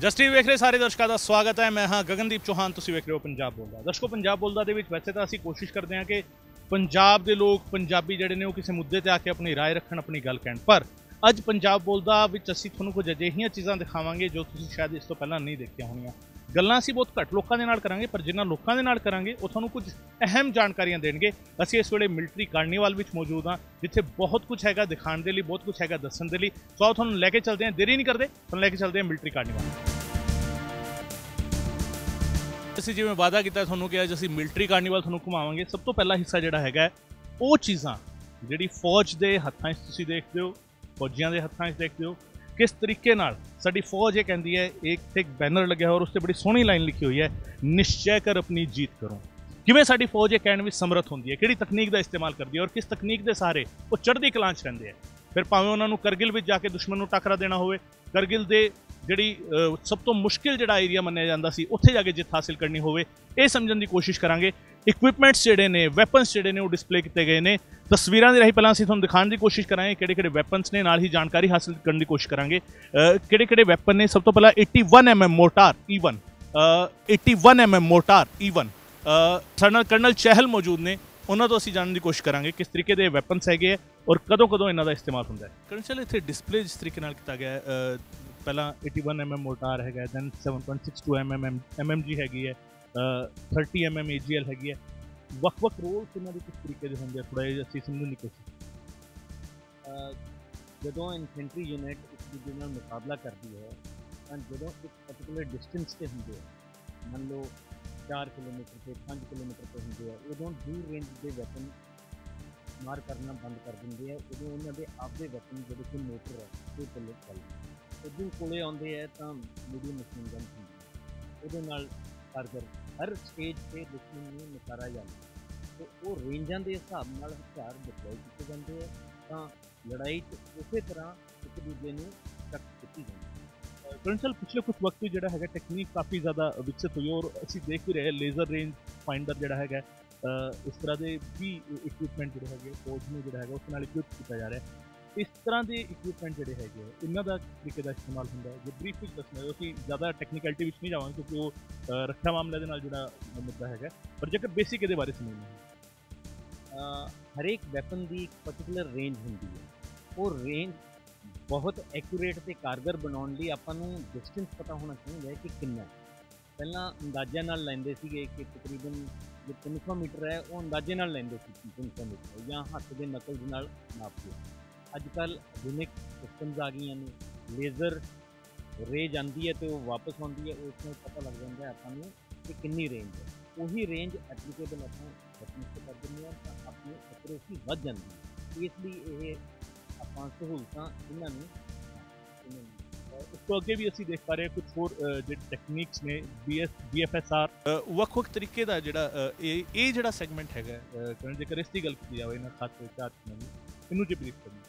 Justice ਵੇਖ ਰਹੇ ਸਾਰੇ ਦਰਸ਼ਕਾਂ ਦਾ ਸਵਾਗਤ ਹੈ ਮੈਂ ਹਾਂ ਗਗਨਦੀਪ ਚੌਹਾਨ ਤੁਸੀਂ ਵੇਖ ਰਹੇ ਹੋ ਪੰਜਾਬ ਬੋਲਦਾ ਦਰਸ਼ਕੋ ਪੰਜਾਬ ਬੋਲਦਾ ਦੇ ਵਿੱਚ ਵੈਸੇ ਤਾਂ ਅਸੀਂ ਕੋਸ਼ਿਸ਼ ਕਰਦੇ ਹਾਂ ਕਿ ਪੰਜਾਬ ਦੇ ਲੋਕ ਪੰਜਾਬੀ ਜਿਹੜੇ ਨੇ ਉਹ ਕਿਸੇ ਮੁੱਦੇ ਤੇ ਆ ਕੇ ਆਪਣੀ رائے ਰੱਖਣ ਆਪਣੀ ਗੱਲ ਕਹਿਣ ਪਰ ਅੱਜ ਪੰਜਾਬ ਬੋਲਦਾ ਵਿੱਚ ਅਸੀਂ ਤੁਹਾਨੂੰ ਕੁਝ ਅਜਿਹੀਆਂ ਚੀਜ਼ਾਂ ਦਿਖਾਵਾਂਗੇ ਜੋ ਤੁਸੀਂ ਸ਼ਾਇਦ ਇਸ ਤੋਂ ਪਹਿਲਾਂ ਨਹੀਂ ਦੇਖੀਆਂ ਹੋਣੀਆਂ ਗੱਲਾਂ ਅਸੀਂ ਬਹੁਤ ਘੱਟ ਲੋਕਾਂ ਦੇ ਨਾਲ ਕਰਾਂਗੇ, ਪਰ ਜਿਨ੍ਹਾਂ ਲੋਕਾਂ ਦੇ ਨਾਲ ਕਰਾਂਗੇ, ਉਹ ਤੁਹਾਨੂੰ ਕੁਝ ਅਹਿਮ ਜਾਣਕਾਰੀਆਂ ਦੇਣਗੇ। ਅਸੀਂ ਇਸ ਵੇਲੇ ਮਿਲਟਰੀ ਕਾਰਨੀਵਾਲ ਵਿੱਚ ਮੌਜੂਦ ਹਾਂ, ਜਿੱਥੇ ਬਹੁਤ ਕੁਝ ਹੈਗਾ ਦਿਖਾਉਣ ਦੇ ਲਈ, ਬਹੁਤ ਕੁਝ ਹੈਗਾ ਦੱਸਣ ਦੇ ਲਈ। ਸੋ ਤੁਹਾਨੂੰ ਲੈ ਕੇ ਚੱਲਦੇ ਹਾਂ, ਦੇਰੀ ਨਹੀਂ ਕਰਦੇ, ਤੁਹਾਨੂੰ ਲੈ ਕੇ ਚੱਲਦੇ ਹਾਂ ਮਿਲਟਰੀ ਕਾਰਨੀਵਾਲ। ਅਸੀਂ ਜਿਵੇਂ ਵਾਅਦਾ ਕੀਤਾ, ਤੁਹਾਨੂੰ ਕਿ ਅੱਜ ਅਸੀਂ ਮਿਲਟਰੀ ਕਾਰਨੀਵਲ ਤੁਹਾਨੂੰ ਘੁਮਾਵਾਂਗੇ। ਸਭ ਤੋਂ ਪਹਿਲਾ ਹਿੱਸਾ ਜਿਹੜਾ ਹੈਗਾ, ਉਹ ਚੀਜ਼ਾਂ, ਜਿਹੜੀ ਫੌਜ ਦੇ ਹੱਥਾਂ 'ਚ ਤੁਸੀਂ ਦੇਖਦੇ ਹੋ, ਫੌਜੀਆਂ ਦੇ ਹੱਥਾਂ 'ਚ ਦੇਖਦੇ ਹੋ ਕਿਸ ਤਰੀਕੇ ਨਾਲ ਸਾਡੀ ਫੌਜ ਇਹ ਕਹਿੰਦੀ ਹੈ, ਇੱਕ ਇੱਕ ਬੈਨਰ ਲੱਗਿਆ ਹੋਇਆ ਔਰ ਉਸ ਤੇ ਬੜੀ ਸੋਹਣੀ ਲਾਈਨ ਲਿਖੀ ਹੋਈ ਹੈ, ਨਿਸ਼ਚੈ ਕਰ ਆਪਣੀ ਜੀਤ ਕਰੋ। ਕਿਵੇਂ ਸਾਡੀ ਫੌਜ ਇਹ ਕਹਿਣ ਵਿੱਚ ਸਮਰੱਥ ਹੁੰਦੀ ਹੈ? ਕਿਹੜੀ ਤਕਨੀਕ ਦਾ ਇਸਤੇਮਾਲ ਕਰਦੀ ਹੈ ਔਰ ਕਿਸ ਤਕਨੀਕ ਦੇ ਸਹਾਰੇ ਉਹ ਚੜ੍ਹਦੀ ਕਲਾਂ 'ਚ ਰਹਿੰਦੇ ਆ ਫਿਰ ਭਾਵੇਂ ਉਹਨਾਂ ਨੂੰ ਕਰਗਿਲ ਵਿੱਚ ਜਾ ਕੇ ਦੁਸ਼ਮਣ ਨੂੰ ਟੱਕਰਾ ਦੇਣਾ ਹੋਵੇ, ਕਰਗਿਲ ਦੇ ਜਿਹੜੀ ਸਭ ਤੋਂ ਮੁਸ਼ਕਿਲ ਜਿਹੜਾ ਏਰੀਆ ਮੰਨਿਆ ਜਾਂਦਾ ਸੀ, ਉੱਥੇ ਜਾ ਕੇ ਜਿੱਤ ਹਾਸਿਲ ਕਰਨੀ ਹੋਵੇ, ਇਹ ਸਮਝਣ ਦੀ ਕੋਸ਼ਿਸ਼ ਕਰਾਂਗੇ। ਇਕਵਿਪਮੈਂਟਸ ਜਿਹੜੇ ਨੇ ਵੈਪਨਸ ਜਿਹੜੇ ਨੇ ਉਹ ਡਿਸਪਲੇ ਕੀਤੇ ਗਏ ਨੇ। ਤਸਵੀਰਾਂ ਦੇ ਰਾਹੀਂ ਪਹਿਲਾਂ ਅਸੀਂ ਤੁਹਾਨੂੰ ਦਿਖਾਉਣ ਦੀ ਕੋਸ਼ਿਸ਼ ਕਰਾਂਗੇ ਕਿਹੜੇ ਕਿਹੜੇ ਵੈਪਨਸ ਨੇ ਨਾਲ ਹੀ ਜਾਣਕਾਰੀ ਹਾਸਲ ਕਰਨ ਦੀ ਕੋਸ਼ਿਸ਼ ਕਰਾਂਗੇ। ਕਿਹੜੇ ਕਿਹੜੇ ਵੈਪਨ ਨੇ? ਸਭ ਤੋਂ ਪਹਿਲਾਂ 81 mm mortar E1 uh, 81 mm mortar E1 uh, ਸਾਡੇ ਨਾਲ ਕਰਨਲ ਚਹਿਲ ਮੌਜੂਦ ਨੇ ਉਹਨਾਂ ਤੋਂ ਅਸੀਂ ਜਾਣਨ ਦੀ ਕੋਸ਼ਿਸ਼ ਕਰਾਂਗੇ ਕਿਸ ਤਰੀਕੇ ਦੇ ਵੈਪਨਸ ਹੈਗੇ ਆ ਔਰ ਕਦੋਂ ਕਦੋਂ ਇਹਨਾਂ ਦਾ ਇਸਤੇਮਾਲ ਹੁੰਦਾ ਹੈ। ਕਰਨ ਚਲ ਇੱਥੇ ਡਿਸਪਲੇ ਜਿਸ ਤਰੀਕੇ ਨਾਲ ਕੀਤਾ ਗਿਆ ਹੈ ਅਹ, ਪਹਿਲਾਂ 81 mm ਮੋਰਟਾਰ ਹੈਗਾ ਦੈਨ 7.62 mm MMG ਹੈਗੀ ਹੈ 30 mm AGL ਹੈਗੀ ਹੈ। ਵੱਖ-ਵੱਖ ਰੋਲਸ ਇਹਨਾਂ ਦੇ ਕਿਸ ਤਰੀਕੇ ਦੇ ਹੁੰਦੇ ਆ? ਥੋੜਾ ਜਿਹਾ ਅਸੀਂ ਸਮਝਣ ਦੀ ਕੋਸ਼ਿਸ਼ ਜਦੋਂ ਇਨਫੈਂਟਰੀ ਯੂਨਿਟ ਇੱਕ ਦੂਜੇ ਨਾਲ ਮੁਕਾਬਲਾ ਕਰਦੀ ਹੈ, ਤਾਂ ਜਦੋਂ ਇੱਕ ਪਾਰਟਿਕੂਲਰ ਡਿਸਟੈਂਸ ਤੇ ਹੁੰਦੇ ਆ, ਮੰਨ ਲਓ 4 ਕਿਲੋਮੀਟਰ ਤੇ 5 ਕਿਲੋਮੀਟਰ ਤੇ ਹੁੰਦੇ ਆ, ਉਦੋਂ ਦੂਰ ਰੇਂਜ ਦੇ ਵੈਪਨ ਮਾਰ ਕਰਨਾ ਬੰਦ ਕਰ ਦਿੰਦੇ ਆ। ਉਦੋਂ ਉਹਨਾਂ ਦੇ ਆਪਦੇ ਵੈਪਨ ਜਿਹੜੇ ਕਿ ਮੋਟਰ ਹੈ ਉਹ ਚੱਲੇ ਚੱਲਦੇ ਉਦੋਂ ਕੋਲੇ ਆਉਂਦੇ ਆ, ਤਾਂ ਮੀਡੀਅਮ ਮਸ਼ੀਨ ਗਨ ਹੁੰਦੀ ਉਹਦੇ ਨਾਲ ਕਾਰਗਰ ਹਰ ਸਟੇਜ ਤੇ ਦੁਸ਼ਮਣ ਨੂੰ ਨਕਾਰਾ ਜਾਂਦਾ ਤੇ ਉਹ ਰੇਂਜਾਂ ਦੇ ਹਿਸਾਬ ਨਾਲ ਹਥਿਆਰ ਡਿਪਲੋਏ ਕੀਤੇ ਜਾਂਦੇ ਆ, ਤਾਂ ਲੜਾਈ 'ਚ ਉਸੇ ਤਰ੍ਹਾਂ ਇੱਕ ਦੂਜੇ ਨੂੰ ਟੱਕ ਕੀਤੀ ਜਾਂਦੀ ਹੈ। ਕਰਨ ਪਿਛਲੇ ਕੁਝ ਵਕਤ ਵਿੱਚ ਜਿਹੜਾ ਹੈਗਾ ਟੈਕਨੀਕ ਕਾਫੀ ਜ਼ਿਆਦਾ ਵਿਕਸਿਤ ਹੋਈ ਹੈ ਔਰ ਅਸੀਂ ਦੇਖ ਵੀ ਰਹੇ ਲੇਜ਼ਰ ਰੇਂਜ ਫਾਈਂਡਰ ਜਿਹੜਾ ਹੈਗਾ ਇਸ ਤਰ੍ਹਾਂ ਦੇ ਵੀ ਇਕਵਿਪਮੈਂਟ ਜਿਹੜੇ ਹੈਗੇ ਫੌਜ ਨੂੰ ਜਿਹੜਾ ਹੈਗਾ, ਉਸ ਨਾਲ ਇਕਵਿਪ ਕੀਤਾ ਜਾ ਰਿਹਾ ਇਸ ਤਰ੍ਹਾਂ ਦੇ ਇਕਵਿਪਮੈਂਟ ਜਿਹੜੇ ਹੈਗੇ ਆ, ਇਹਨਾਂ ਦਾ ਤਰੀਕੇ ਦਾ ਇਸਤੇਮਾਲ ਹੁੰਦਾ ਹੈ। ਜੇ ਬਰੀਫ ਵਿੱਚ ਦੱਸਣਾ ਹੈ ਅਸੀਂ ਜ਼ਿਆਦਾ ਟੈਕਨੀਕੈਲਿਟੀ ਵਿੱਚ ਨਹੀਂ ਜਾਵਾਂਗੇ ਕਿਉਂਕਿ ਉਹ ਰੱਖਿਆ ਮਾਮਲੇ ਦੇ ਨਾਲ ਜਿਹੜਾ ਮੁੱਦਾ ਹੈਗਾ ਪਰ ਜੇਕਰ ਬੇਸਿਕ ਇਹਦੇ ਬਾਰੇ ਸਮਝਣਾ ਹੈ ਹਰੇਕ ਵੈਪਨ ਦੀ ਇੱਕ ਪਾਰਟਿਕੂਲਰ ਰੇਂਜ ਹੁੰਦੀ ਹੈ। ਉਹ ਰੇਂਜ ਬਹੁਤ ਐਕੂਰੇਟ ਤੇ ਕਾਰਗਰ ਬਣਾਉਣ ਲਈ ਆਪਾਂ ਨੂੰ ਡਿਸਟੈਂਸ ਪਤਾ ਹੋਣਾ ਚਾਹੀਦਾ ਹੈ ਕਿ ਕਿੰਨਾ ਪਹਿਲਾਂ ਅੰਦਾਜ਼ਿਆਂ ਨਾਲ ਲੈਂਦੇ ਸੀਗੇ ਕਿ ਤਕਰੀਬਨ ਜੋ 300 ਮੀਟਰ ਹੈ ਉਹ ਅੰਦਾਜ਼ੇ ਨਾਲ ਲੈਂਦੇ ਸੀ ਕਿ 300 ਮੀਟਰ ਜਾਂ ਹੱਥ ਦੇ ਨਕਲ ਦੇ ਨਾਲ ਨਾਪਦੇ ਅੱਜ ਕੱਲ ਆਧੁਨਿਕ ਸਿਸਟਮਸ ਆ ਗਈਆਂ ਨੇ। ਲੇਜ਼ਰ ਰੇ ਜਾਂਦੀ ਹੈ ਤੇ ਉਹ ਵਾਪਸ ਆਉਂਦੀ ਹੈ, ਉਸ ਨੂੰ ਪਤਾ ਲੱਗ ਜਾਂਦਾ ਹੈ ਆਪਾਂ ਨੂੰ ਕਿ ਕਿੰਨੀ ਰੇਂਜ ਹੈ। ਉਹੀ ਰੇਂਜ ਐਪਲੀਕੇਬਲ ਆਪਾਂ ਵੈਪਨਸ ਤੇ ਕਰ ਦਿੰਦੇ ਹਾਂ ਤਾਂ ਆਪਣੀ ਐਕੂਰੇਸੀ ਵੱਧ ਜਾਂਦੀ ਹੈ। ਇਸ ਲਈ ਇਹ ਆਪਾਂ ਸਹੂਲਤਾਂ ਇਹਨਾਂ ਨੂੰ ਇਹਨਾਂ ਇਸ ਤੋਂ ਅੱਗੇ ਵੀ ਅਸੀਂ ਦੇਖ ਪਾ ਰਹੇ ਹਾਂ ਕੁਝ ਹੋਰ ਜਿਹੜੇ ਟੈਕਨੀਕਸ ਨੇ ਬੀਐਸ ਬੀਐਫਐਸਆਰ ਵੱਖ-ਵੱਖ ਤਰੀਕੇ ਦਾ ਜਿਹੜਾ ਇਹ ਇਹ ਜਿਹੜਾ ਸੈਗਮੈਂਟ ਹੈਗਾ ਕਰਨ ਜੇਕਰ ਇਸ ਦੀ ਗੱਲ ਕੀਤੀ ਜਾਵੇ, ਇਹਨਾਂ ਖਾਸ ਕਰਕੇ ਚਾਰ ਚੀਜ਼ਾਂ ਇਹਨੂੰ ਜੇ ਬਰੀਫ ਕਰਨਾ।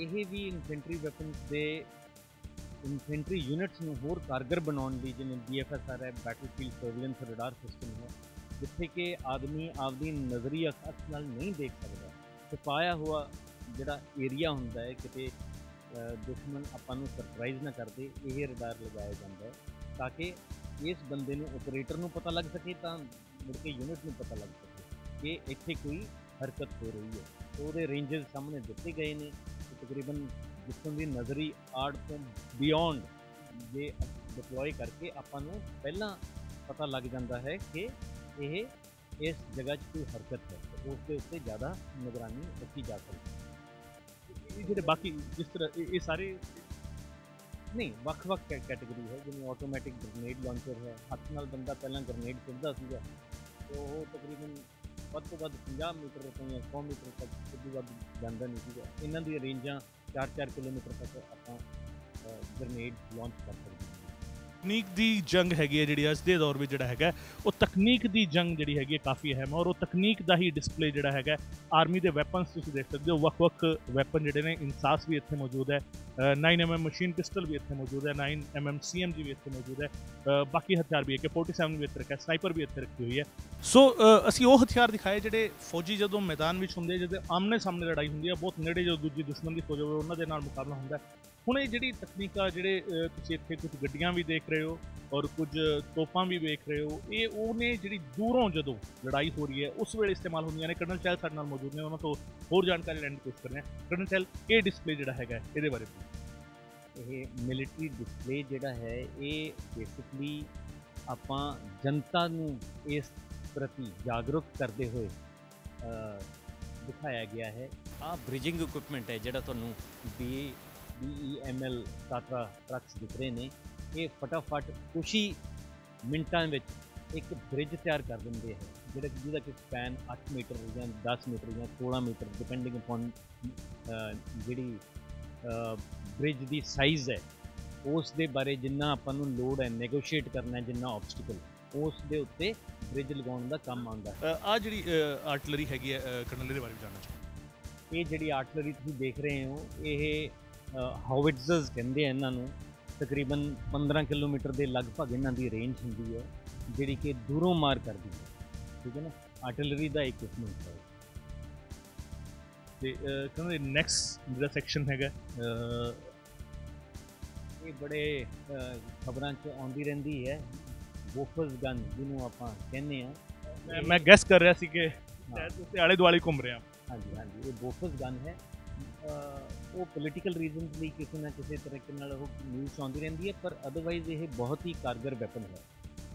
ਇਹ ਵੀ ਇਨਫੈਂਟਰੀ ਵੈਪਨਸ ਦੇ ਇਨਫੈਂਟਰੀ ਯੂਨਿਟਸ ਨੂੰ ਹੋਰ ਕਾਰਗਰ ਬਣਾਉਣ ਲਈ ਜਿਵੇਂ BFSR ਹੈ ਬੈਟਲਫੀਲਡ ਸਰਵੇਲੈਂਸ ਰਡਾਰ ਸਿਸਟਮ ਹੈ, ਜਿੱਥੇ ਕਿ ਆਦਮੀ ਆਪਦੀ ਨਜ਼ਰੀ ਅੱਖ ਨਾਲ ਨਹੀਂ ਦੇਖ ਸਕਦਾ। ਛੁਪਾਇਆ ਹੋਇਆ ਜਿਹੜਾ ਏਰੀਆ ਹੁੰਦਾ ਹੈ, ਕਿਤੇ ਦੁਸ਼ਮਣ ਆਪਾਂ ਨੂੰ ਸਰਪ੍ਰਾਈਜ਼ ਨਾ ਕਰਦੇ ਇਹ ਰਡਾਰ ਲਗਾਇਆ ਜਾਂਦਾ ਹੈ, ਤਾਂ ਕਿ ਇਸ ਬੰਦੇ ਨੂੰ ਆਪਰੇਟਰ ਨੂੰ ਪਤਾ ਲੱਗ ਸਕੇ, ਤਾਂ ਮੁੜ ਕੇ ਯੂਨਿਟ ਨੂੰ ਪਤਾ ਲੱਗ ਸਕੇ ਕਿ ਇੱਥੇ ਕੋਈ ਹਰਕਤ ਹੋ ਰਹੀ ਹੈ। ਉਹਦੇ ਰੇਂਜਸ ਸਾਹਮਣੇ ਦਿੱਤੇ ਗਏ ਨੇ। ਤਕਰੀਬਨ ਜਿੱਥੋਂ ਦੀ ਨਜ਼ਰੀ ਆੜ ਤੋਂ ਬਿਯੋਂਡ ਜੇ ਡਿਪਲੋਏ ਕਰਕੇ ਆਪਾਂ ਨੂੰ ਪਹਿਲਾਂ ਪਤਾ ਲੱਗ ਜਾਂਦਾ ਹੈ ਕਿ ਇਹ ਇਸ ਜਗ੍ਹਾ 'ਚ ਕੋਈ ਹਰਕਤ ਹੈ ਉਸ ਦੇ ਉੱਤੇ ਜ਼ਿਆਦਾ ਨਿਗਰਾਨੀ ਰੱਖੀ ਜਾ ਸਕਦੀ ਹੈ। ਇਹ ਜਿਹੜੇ ਬਾਕੀ ਜਿਸ ਤਰ੍ਹਾਂ ਇਹ ਇਹ ਸਾਰੇ ਨਹੀਂ, ਵੱਖ-ਵੱਖ ਕੈਟਾਗਰੀ ਹੈ। ਜਿਵੇਂ ਆਟੋਮੈਟਿਕ ਗ੍ਰੇਨੇਡ ਲਾਂਚਰ ਹੈ। ਹੱਥ ਨਾਲ ਬੰਦਾ ਪਹਿਲਾਂ ਗ੍ਰੇਨੇਡ ਸੁੱਟਦਾ ਸੀਗਾ। ਤੇ ਉਹ ਤਕਰੀਬਨ ਵੱਧ ਤੋਂ ਵੱਧ 50 ਮੀਟਰ ਤੋਂ ਜਾਂ 100 ਮੀਟਰ ਤੱਕ ਸਿੱਧੂ ਵੱਧ ਜਾਂਦਾ ਨਹੀਂ ਸੀਗਾ। ਇਹਨਾਂ ਦੀਆਂ ਰੇਂਜਾਂ 4-4 ਕਿਲੋਮੀਟਰ ਤੱਕ ਆਪਾਂ ਗ੍ਰੇਨੇਡ ਲਾਂਚ ਕਰ ਸਕਦੇ ਹਾਂ ਤਕਨੀਕ ਦੀ ਜੰਗ ਹੈਗੀ ਹੈ ਜਿਹੜੀ ਅੱਜ ਦੇ ਦੌਰ ਵਿੱਚ ਜਿਹੜਾ ਹੈਗਾ ਉਹ ਤਕਨੀਕ ਦੀ ਜੰਗ ਜਿਹੜੀ ਹੈਗੀ ਹੈ ਕਾਫੀ ਅਹਿਮ ਹੈ ਔਰ ਉਹ ਤਕਨੀਕ ਦਾ ਹੀ ਡਿਸਪਲੇ ਜਿਹੜਾ ਹੈਗਾ ਆਰਮੀ ਦੇ ਵੈਪਨਸ ਤੁਸੀਂ ਦੇਖ ਸਕਦੇ ਹੋ ਵੱਖ-ਵੱਖ ਵੈਪਨ ਜਿਹੜੇ ਨੇ ਇਨਸਾਸ ਵੀ ਇੱਥੇ ਮੌਜੂਦ ਹੈ ਅ, 9mm ਮਸ਼ੀਨ ਪਿਸਟਲ ਵੀ ਇੱਥੇ ਮੌਜੂਦ ਹੈ 9mm CMG ਵੀ ਇੱਥੇ ਮੌਜੂਦ ਹੈ ਬਾਕੀ ਹਥਿਆਰ ਵੀ ਹੈ ਕਿ 47 ਵੀ ਇੱਥੇ ਰੱਖਿਆ ਸਨਾਈਪਰ ਵੀ ਇੱਥੇ ਰੱਖੀ ਹੋਈ ਹੈ। ਸੋ ਅਸੀਂ ਉਹ ਹਥਿਆਰ ਦਿਖਾਏ ਜਿਹੜੇ ਫੌਜੀ ਜਦੋਂ ਮੈਦਾਨ ਵਿੱਚ ਹੁੰਦੇ ਆ, ਜਦੋਂ ਆਮਨੇ ਸਾਹਮਣੇ ਲੜਾਈ ਹੁੰਦੀ ਹੈ ਬਹੁਤ ਨੇੜੇ ਜਦੋਂ ਦੂਜੀ ਦੁਸ਼ਮਣ ਦੀ ਫੌਜ ਹੋਵੇ ਉਹਨਾਂ ਦੇ ਨਾਲ ਮੁਕਾਬਲਾ ਹੁੰਦਾ ਹੁਣ ਇਹ ਜਿਹੜੀ ਤਕਨੀਕਾਂ ਜਿਹੜੇ ਤੁਸੀਂ ਇੱਥੇ ਕੁਝ ਗੱਡੀਆਂ ਵੀ ਦੇਖ ਰਹੇ ਹੋ ਔਰ ਕੁਝ ਤੋਪਾਂ ਵੀ ਵੇਖ ਰਹੇ ਹੋ ਇਹ ਉਹਨੇ ਜਿਹੜੀ ਦੂਰੋਂ ਜਦੋਂ ਲੜਾਈ ਹੋ ਰਹੀ ਹੈ ਉਸ ਵੇਲੇ ਇਸਤੇਮਾਲ ਹੁੰਦੀਆਂ ਨੇ। ਕਰਨਲ ਚਹਿਲ ਸਾਡੇ ਨਾਲ ਮੌਜੂਦ ਨੇ ਉਹਨਾਂ ਤੋਂ ਹੋਰ ਜਾਣਕਾਰੀ ਲੈਣ ਦੀ ਕੋਸ਼ਿਸ਼ ਕਰ ਰਹੇ ਹਾਂ। ਕਰਨਲ ਚਹਿਲ ਇਹ ਡਿਸਪਲੇ ਜਿਹੜਾ ਹੈਗਾ ਇਹਦੇ ਬਾਰੇ। ਇਹ ਮਿਲਟਰੀ ਡਿਸਪਲੇ ਜਿਹੜਾ ਹੈ ਇਹ ਬੇਸਿਕਲੀ ਆਪਾਂ ਜਨਤਾ ਨੂੰ ਇਸ ਪ੍ਰਤੀ ਜਾਗਰੂਕ ਕਰਦੇ ਹੋਏ ਦਿਖਾਇਆ ਗਿਆ ਹੈ। ਆ ਬ੍ਰਿਜਿੰਗ ਇਕਵਿਪਮੈਂਟ ਹੈ ਜਿਹੜਾ ਤੁਹਾਨੂੰ ਬੀ BEML ਟਾਟਾ ਟਰੱਕਸ ਦਿਖ ਰਹੇ ਨੇ। ਇਹ ਫਟਾਫਟ ਕੁਛ ਹੀ ਮਿੰਟਾਂ ਵਿੱਚ ਇੱਕ ਬ੍ਰਿਜ ਤਿਆਰ ਕਰ ਦਿੰਦੇ ਹੈ ਜਿਹੜਾ ਕਿ ਜਿਹਦਾ ਕਿ ਸਪੈਨ 8 ਮੀਟਰ ਜਾਂ 10 ਮੀਟਰ ਜਾਂ 16 ਮੀਟਰ ਡਿਪੈਂਡਿੰਗ ਅਪਨ ਜਿਹੜੀ ਬ੍ਰਿਜ ਦੀ ਸਾਈਜ਼ ਹੈ ਉਸ ਦੇ ਬਾਰੇ ਜਿੰਨਾ ਆਪਾਂ ਨੂੰ ਲੋਡ ਹੈ ਨੈਗੋਸ਼ੀਏਟ ਕਰਨਾ ਹੈ ਜਿੰਨਾ ਆਬਸਟੀਕਲ ਉਸ ਦੇ ਉੱਤੇ ਬ੍ਰਿਜ ਲਗਾਉਣ ਦਾ ਕੰਮ ਆਉਂਦਾ ਆਹ ਜਿਹੜੀ ਆਰਟਲਰੀ ਹੈਗੀ ਹੈ ਕਰਨਲ ਇਹਦੇ ਬਾਰੇ ਵੀ ਜਾਣਨਾ ਚਾਹੁੰਦਾ। ਇਹ ਜਿਹੜੀ ਆਰਟਲਰੀ ਤੁਸੀਂ ਦੇਖ ਰਹੇ ਹੋ ਇਹ ਹਾਵਿਟਜ਼ਰਸ ਕਹਿੰਦੇ ਆ ਇਹਨਾਂ ਨੂੰ ਤਕਰੀਬਨ 15 ਕਿਲੋਮੀਟਰ ਦੇ ਲਗਭਗ ਇਹਨਾਂ ਦੀ ਰੇਂਜ ਹੁੰਦੀ ਹੈ ਜਿਹੜੀ ਕਿ ਦੂਰੋਂ ਮਾਰ ਕਰਦੀ ਹੈ। ਠੀਕ ਹੈ ਨਾ? ਆਰਟਲਰੀ ਦਾ ਇਕਵਿਪਮੈਂਟ ਹੈ। ਤੇ ਕਹਿੰਦੇ ਨੈਕਸਟ ਜਿਹੜਾ ਸੈਕਸ਼ਨ ਹੈਗਾ ਇਹ ਬੜੇ ਖਬਰਾਂ 'ਚ ਆਉਂਦੀ ਰਹਿੰਦੀ ਹੈ। ਵੋਫਸ ਗਨ ਜਿਹਨੂੰ ਆਪਾਂ ਕਹਿੰਦੇ ਆ ਮੈਂ ਗੈਸ ਕਰ ਰਿਹਾ ਸੀ ਕਿ ਸ਼ਾਇਦ ਤੁਸੀਂ ਆਲੇ ਦੁਆਲੇ ਘੁੰਮ ਰਹੇ। ਹਾਂਜੀ ਹਾਂਜੀ ਇਹ ਬੋਫਸ ਗਨ ਹੈ। ਉਹ ਪੋਲੀਟੀਕਲ ਰੀਜ਼ਨਸ ਲਈ ਕਿਸੇ ਨਾ ਕਿਸੇ ਤਰੀਕੇ ਨਾਲ ਉਹ ਨਿਊਜ਼ ਆਉਂਦੀ ਰਹਿੰਦੀ ਹੈ, ਪਰ ਅਦਰਵਾਈਜ਼ ਇਹ ਬਹੁਤ ਹੀ ਕਾਰਗਰ ਵੈਪਨ ਹੈ।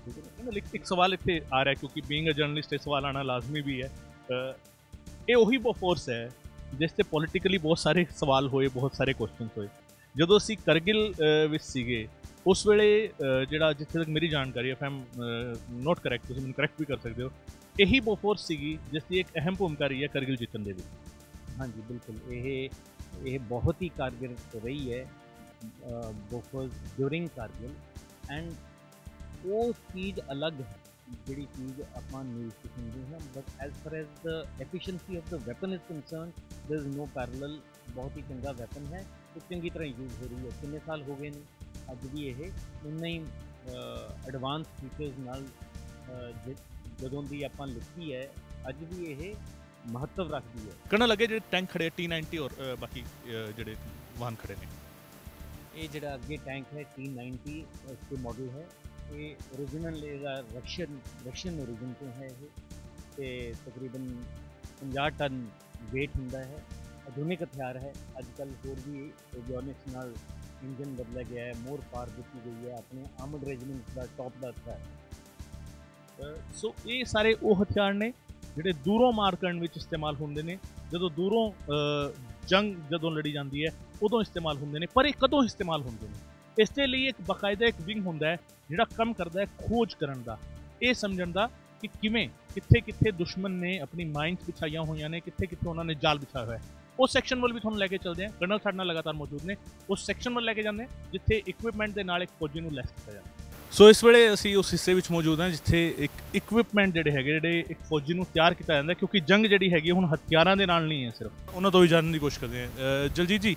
ਠੀਕ ਹੈ ਨਾ? ਇੱਕ- ਸਵਾਲ ਇੱਥੇ ਆ ਰਿਹਾ, ਕਿਉਂਕਿ ਬੀਇੰਗ ਅ ਜਰਨਲਿਸਟ ਇਹ ਸਵਾਲ ਆਣਾ ਲਾਜ਼ਮੀ ਵੀ ਹੈ। ਇਹ ਉਹੀ ਫੋਰਸ ਹੈ, ਜਿਸ ਤੇ ਪੋਲੀਟੀਕਲੀ ਬਹੁਤ ਸਾਰੇ ਸਵਾਲ ਹੋਏ, ਬਹੁਤ ਸਾਰੇ ਕੁਐਸਚਨਸ ਹੋਏ। ਜਦੋਂ ਅਸੀਂ ਕਰਗਿਲ ਵਿੱਚ ਸੀਗੇ, ਉਸ ਵੇਲੇ ਜਿਹੜਾ ਜਿੱਥੇ ਤੱਕ ਮੇਰੀ ਜਾਣਕਾਰੀ ਹੈ ਫੈਮ ਨੋਟ ਕਰੈਕਟ ਤੁਸੀਂ ਮੈਨੂੰ ਕਰੈਕਟ ਵੀ ਕਰ ਸਕਦੇ ਹੋ, ਇਹੀ ਬੋਫੋਰਸ ਸੀਗੀ, ਜਿਸ ਦੀ ਇੱਕ ਅਹਿਮ ਭੂਮਿਕਾ ਰਹੀ ਹੈ ਕਰਗਿਲ ਜਿੱਤਣ ਦੇ ਵਿੱਚ। ਹਾਂਜੀ, ਬਿਲਕੁਲ। ਇਹ ਇਹ ਬਹੁਤ ਹੀ ਕਾਰਗਰ ਰਹੀ ਹੈ ਬੋਫਸ ਡਿਊਰਿੰਗ ਕਾਰਗਿਲ ਐਂਡ ਉਹ ਚੀਜ਼ ਅਲੱਗ ਹੈ, ਜਿਹੜੀ ਚੀਜ਼ ਆਪਾਂ ਨਿਊਜ਼ ਤੇ ਸੁਣਦੇ ਹਾਂ but as far as the efficiency of the weapon is concerned there is no parallel ਬਹੁਤ ਹੀ ਚੰਗਾ ਵੈਪਨ ਹੈ ਤੇ ਚੰਗੀ ਤਰ੍ਹਾਂ ਯੂਜ਼ ਹੋ ਰਹੀ ਹੈ। ਕਿੰਨੇ ਸਾਲ ਹੋ ਗਏ ਨੇ? ਅੱਜ ਵੀ ਇਹ ਉਨਾ ਹੀ ਐਡਵਾਂਸ ਫੀਚਰਸ ਨਾਲ ਜਦੋਂ ਦੀ ਆਪਾਂ ਲਿਖੀ ਹੈ, ਅੱਜ ਵੀ ਇਹ ਮਹੱਤਵ ਰੱਖਦੀ ਹੈ। ਕਹਿਣਾ ਲੱਗੇ ਜਿਹੜੇ ਟੈਂਕ ਖੜੇ T90 ਔਰ ਬਾਕੀ ਜਿਹੜੇ ਵਾਹਨ ਖੜੇ ਨੇ? ਇਹ ਜਿਹੜਾ ਅੱਗੇ ਟੈਂਕ ਹੈ T90 ਇਸ ਦੇ ਮਾਡਲ ਹੈ। ਇਹ origignal ਇਹਦਾ ਰਕਸ਼ਨ ਰਕਸ਼ਨ origin ਤੋਂ ਹੈ ਇਹ। ਤੇ ਤਕਰੀਬਨ 50 ਟਨ weight ਹੁੰਦਾ ਹੈ। ਆਧੁਨਿਕ ਹਥਿਆਰ ਹੈ। ਅੱਜ ਕੱਲ ਹੋਰ ਵੀ ਐਵਿਓਨਿਕਸ ਨਾਲ ਇੰਜਨ ਬਦਲਿਆ ਗਿਆ ਹੈ। ਮੋਰ ਪਾਰ ਦਿੱਤੀ ਗਈ ਹੈ। ਆਪਣੇ ਆਮਡ ਰੈਜੀਮੈਂਟ ਦਾ ਟੌਪ ਦਾ ਹਥਿਆਰ। ਸੋ ਇਹ ਸਾਰੇ ਉਹ ਹਥਿਆਰ ਨੇ ਜਿਹੜੇ ਦੂਰੋਂ ਮਾਰ ਕਰਨ ਵਿੱਚ ਇਸਤੇਮਾਲ ਹੁੰਦੇ ਨੇ, ਜਦੋਂ ਦੂਰੋਂ ਜੰਗ ਜਦੋਂ ਲੜੀ ਜਾਂਦੀ ਹੈ, ਉਦੋਂ ਇਸਤੇਮਾਲ ਹੁੰਦੇ ਨੇ, ਪਰ ਇਹ ਕਦੋਂ ਇਸਤੇਮਾਲ ਹੁੰਦੇ ਨੇ? ਇਸ ਦੇ ਲਈ ਇੱਕ ਬਕਾਇਦਾ ਇੱਕ ਵਿੰਗ ਹੁੰਦਾ ਹੈ, ਜਿਹੜਾ ਕੰਮ ਕਰਦਾ ਹੈ ਖੋਜ ਕਰਨ ਦਾ। ਇਹ ਸਮਝਣ ਦਾ ਕਿ ਕਿਵੇਂ ਕਿੱਥੇ ਕਿੱਥੇ ਦੁਸ਼ਮਣ ਨੇ ਆਪਣੀ ਮਾਈਨਸ ਵਿਛਾਈਆਂ ਹੋਈਆਂ ਨੇ ਕਿੱਥੇ ਕਿੱਥੇ ਉਹਨਾਂ ਨੇ ਜਾਲ ਵਿਛਾਇਆ ਹੋਇਆ ਹੈ। ਉਸ ਸੈਕਸ਼ਨ ਵੱਲ ਵੀ ਤੁਹਾਨੂੰ ਲੈ ਕੇ ਚੱਲਦੇ ਹਾਂ। ਕਰਨਲ ਸਾਡੇ ਨਾਲ ਲਗਾਤਾਰ ਮੌਜੂਦ ਨੇ। ਉਸ ਸੈਕਸ਼ਨ ਵੱਲ ਲੈ ਕੇ ਜਾਂਦੇ ਹਾਂ, ਜਿੱਥੇ ਇਕਵਿਪਮੈਂਟ ਦੇ ਨਾਲ ਇੱਕ ਫੌਜੀ ਨੂੰ ਲੈਸ ਕੀਤਾ ਜਾਂਦਾ ਸੋ ਇਸ ਵੇਲੇ ਅਸੀਂ ਉਸ ਹਿੱਸੇ ਵਿੱਚ ਮੌਜੂਦ ਹਾਂ ਜਿੱਥੇ ਇੱਕ ਇਕਵਿਪਮੈਂਟ ਜਿਹੜੇ ਹੈਗੇ, ਜਿਹੜੇ ਇੱਕ ਫੌਜੀ ਨੂੰ ਤਿਆਰ ਕੀਤਾ ਜਾਂਦਾ ਕਿਉਂਕਿ ਜੰਗ ਜਿਹੜੀ ਹੈਗੀ ਹੁਣ ਹਥਿਆਰਾਂ ਦੇ ਨਾਲ ਨਹੀਂ ਹੈ ਸਿਰਫ। ਉਹਨਾਂ ਤੋਂ ਵੀ ਜਾਣਨ ਦੀ ਕੋਸ਼ਿਸ਼ ਕਰਦੇ ਹਾਂ। ਜਲਜੀਤ ਜੀ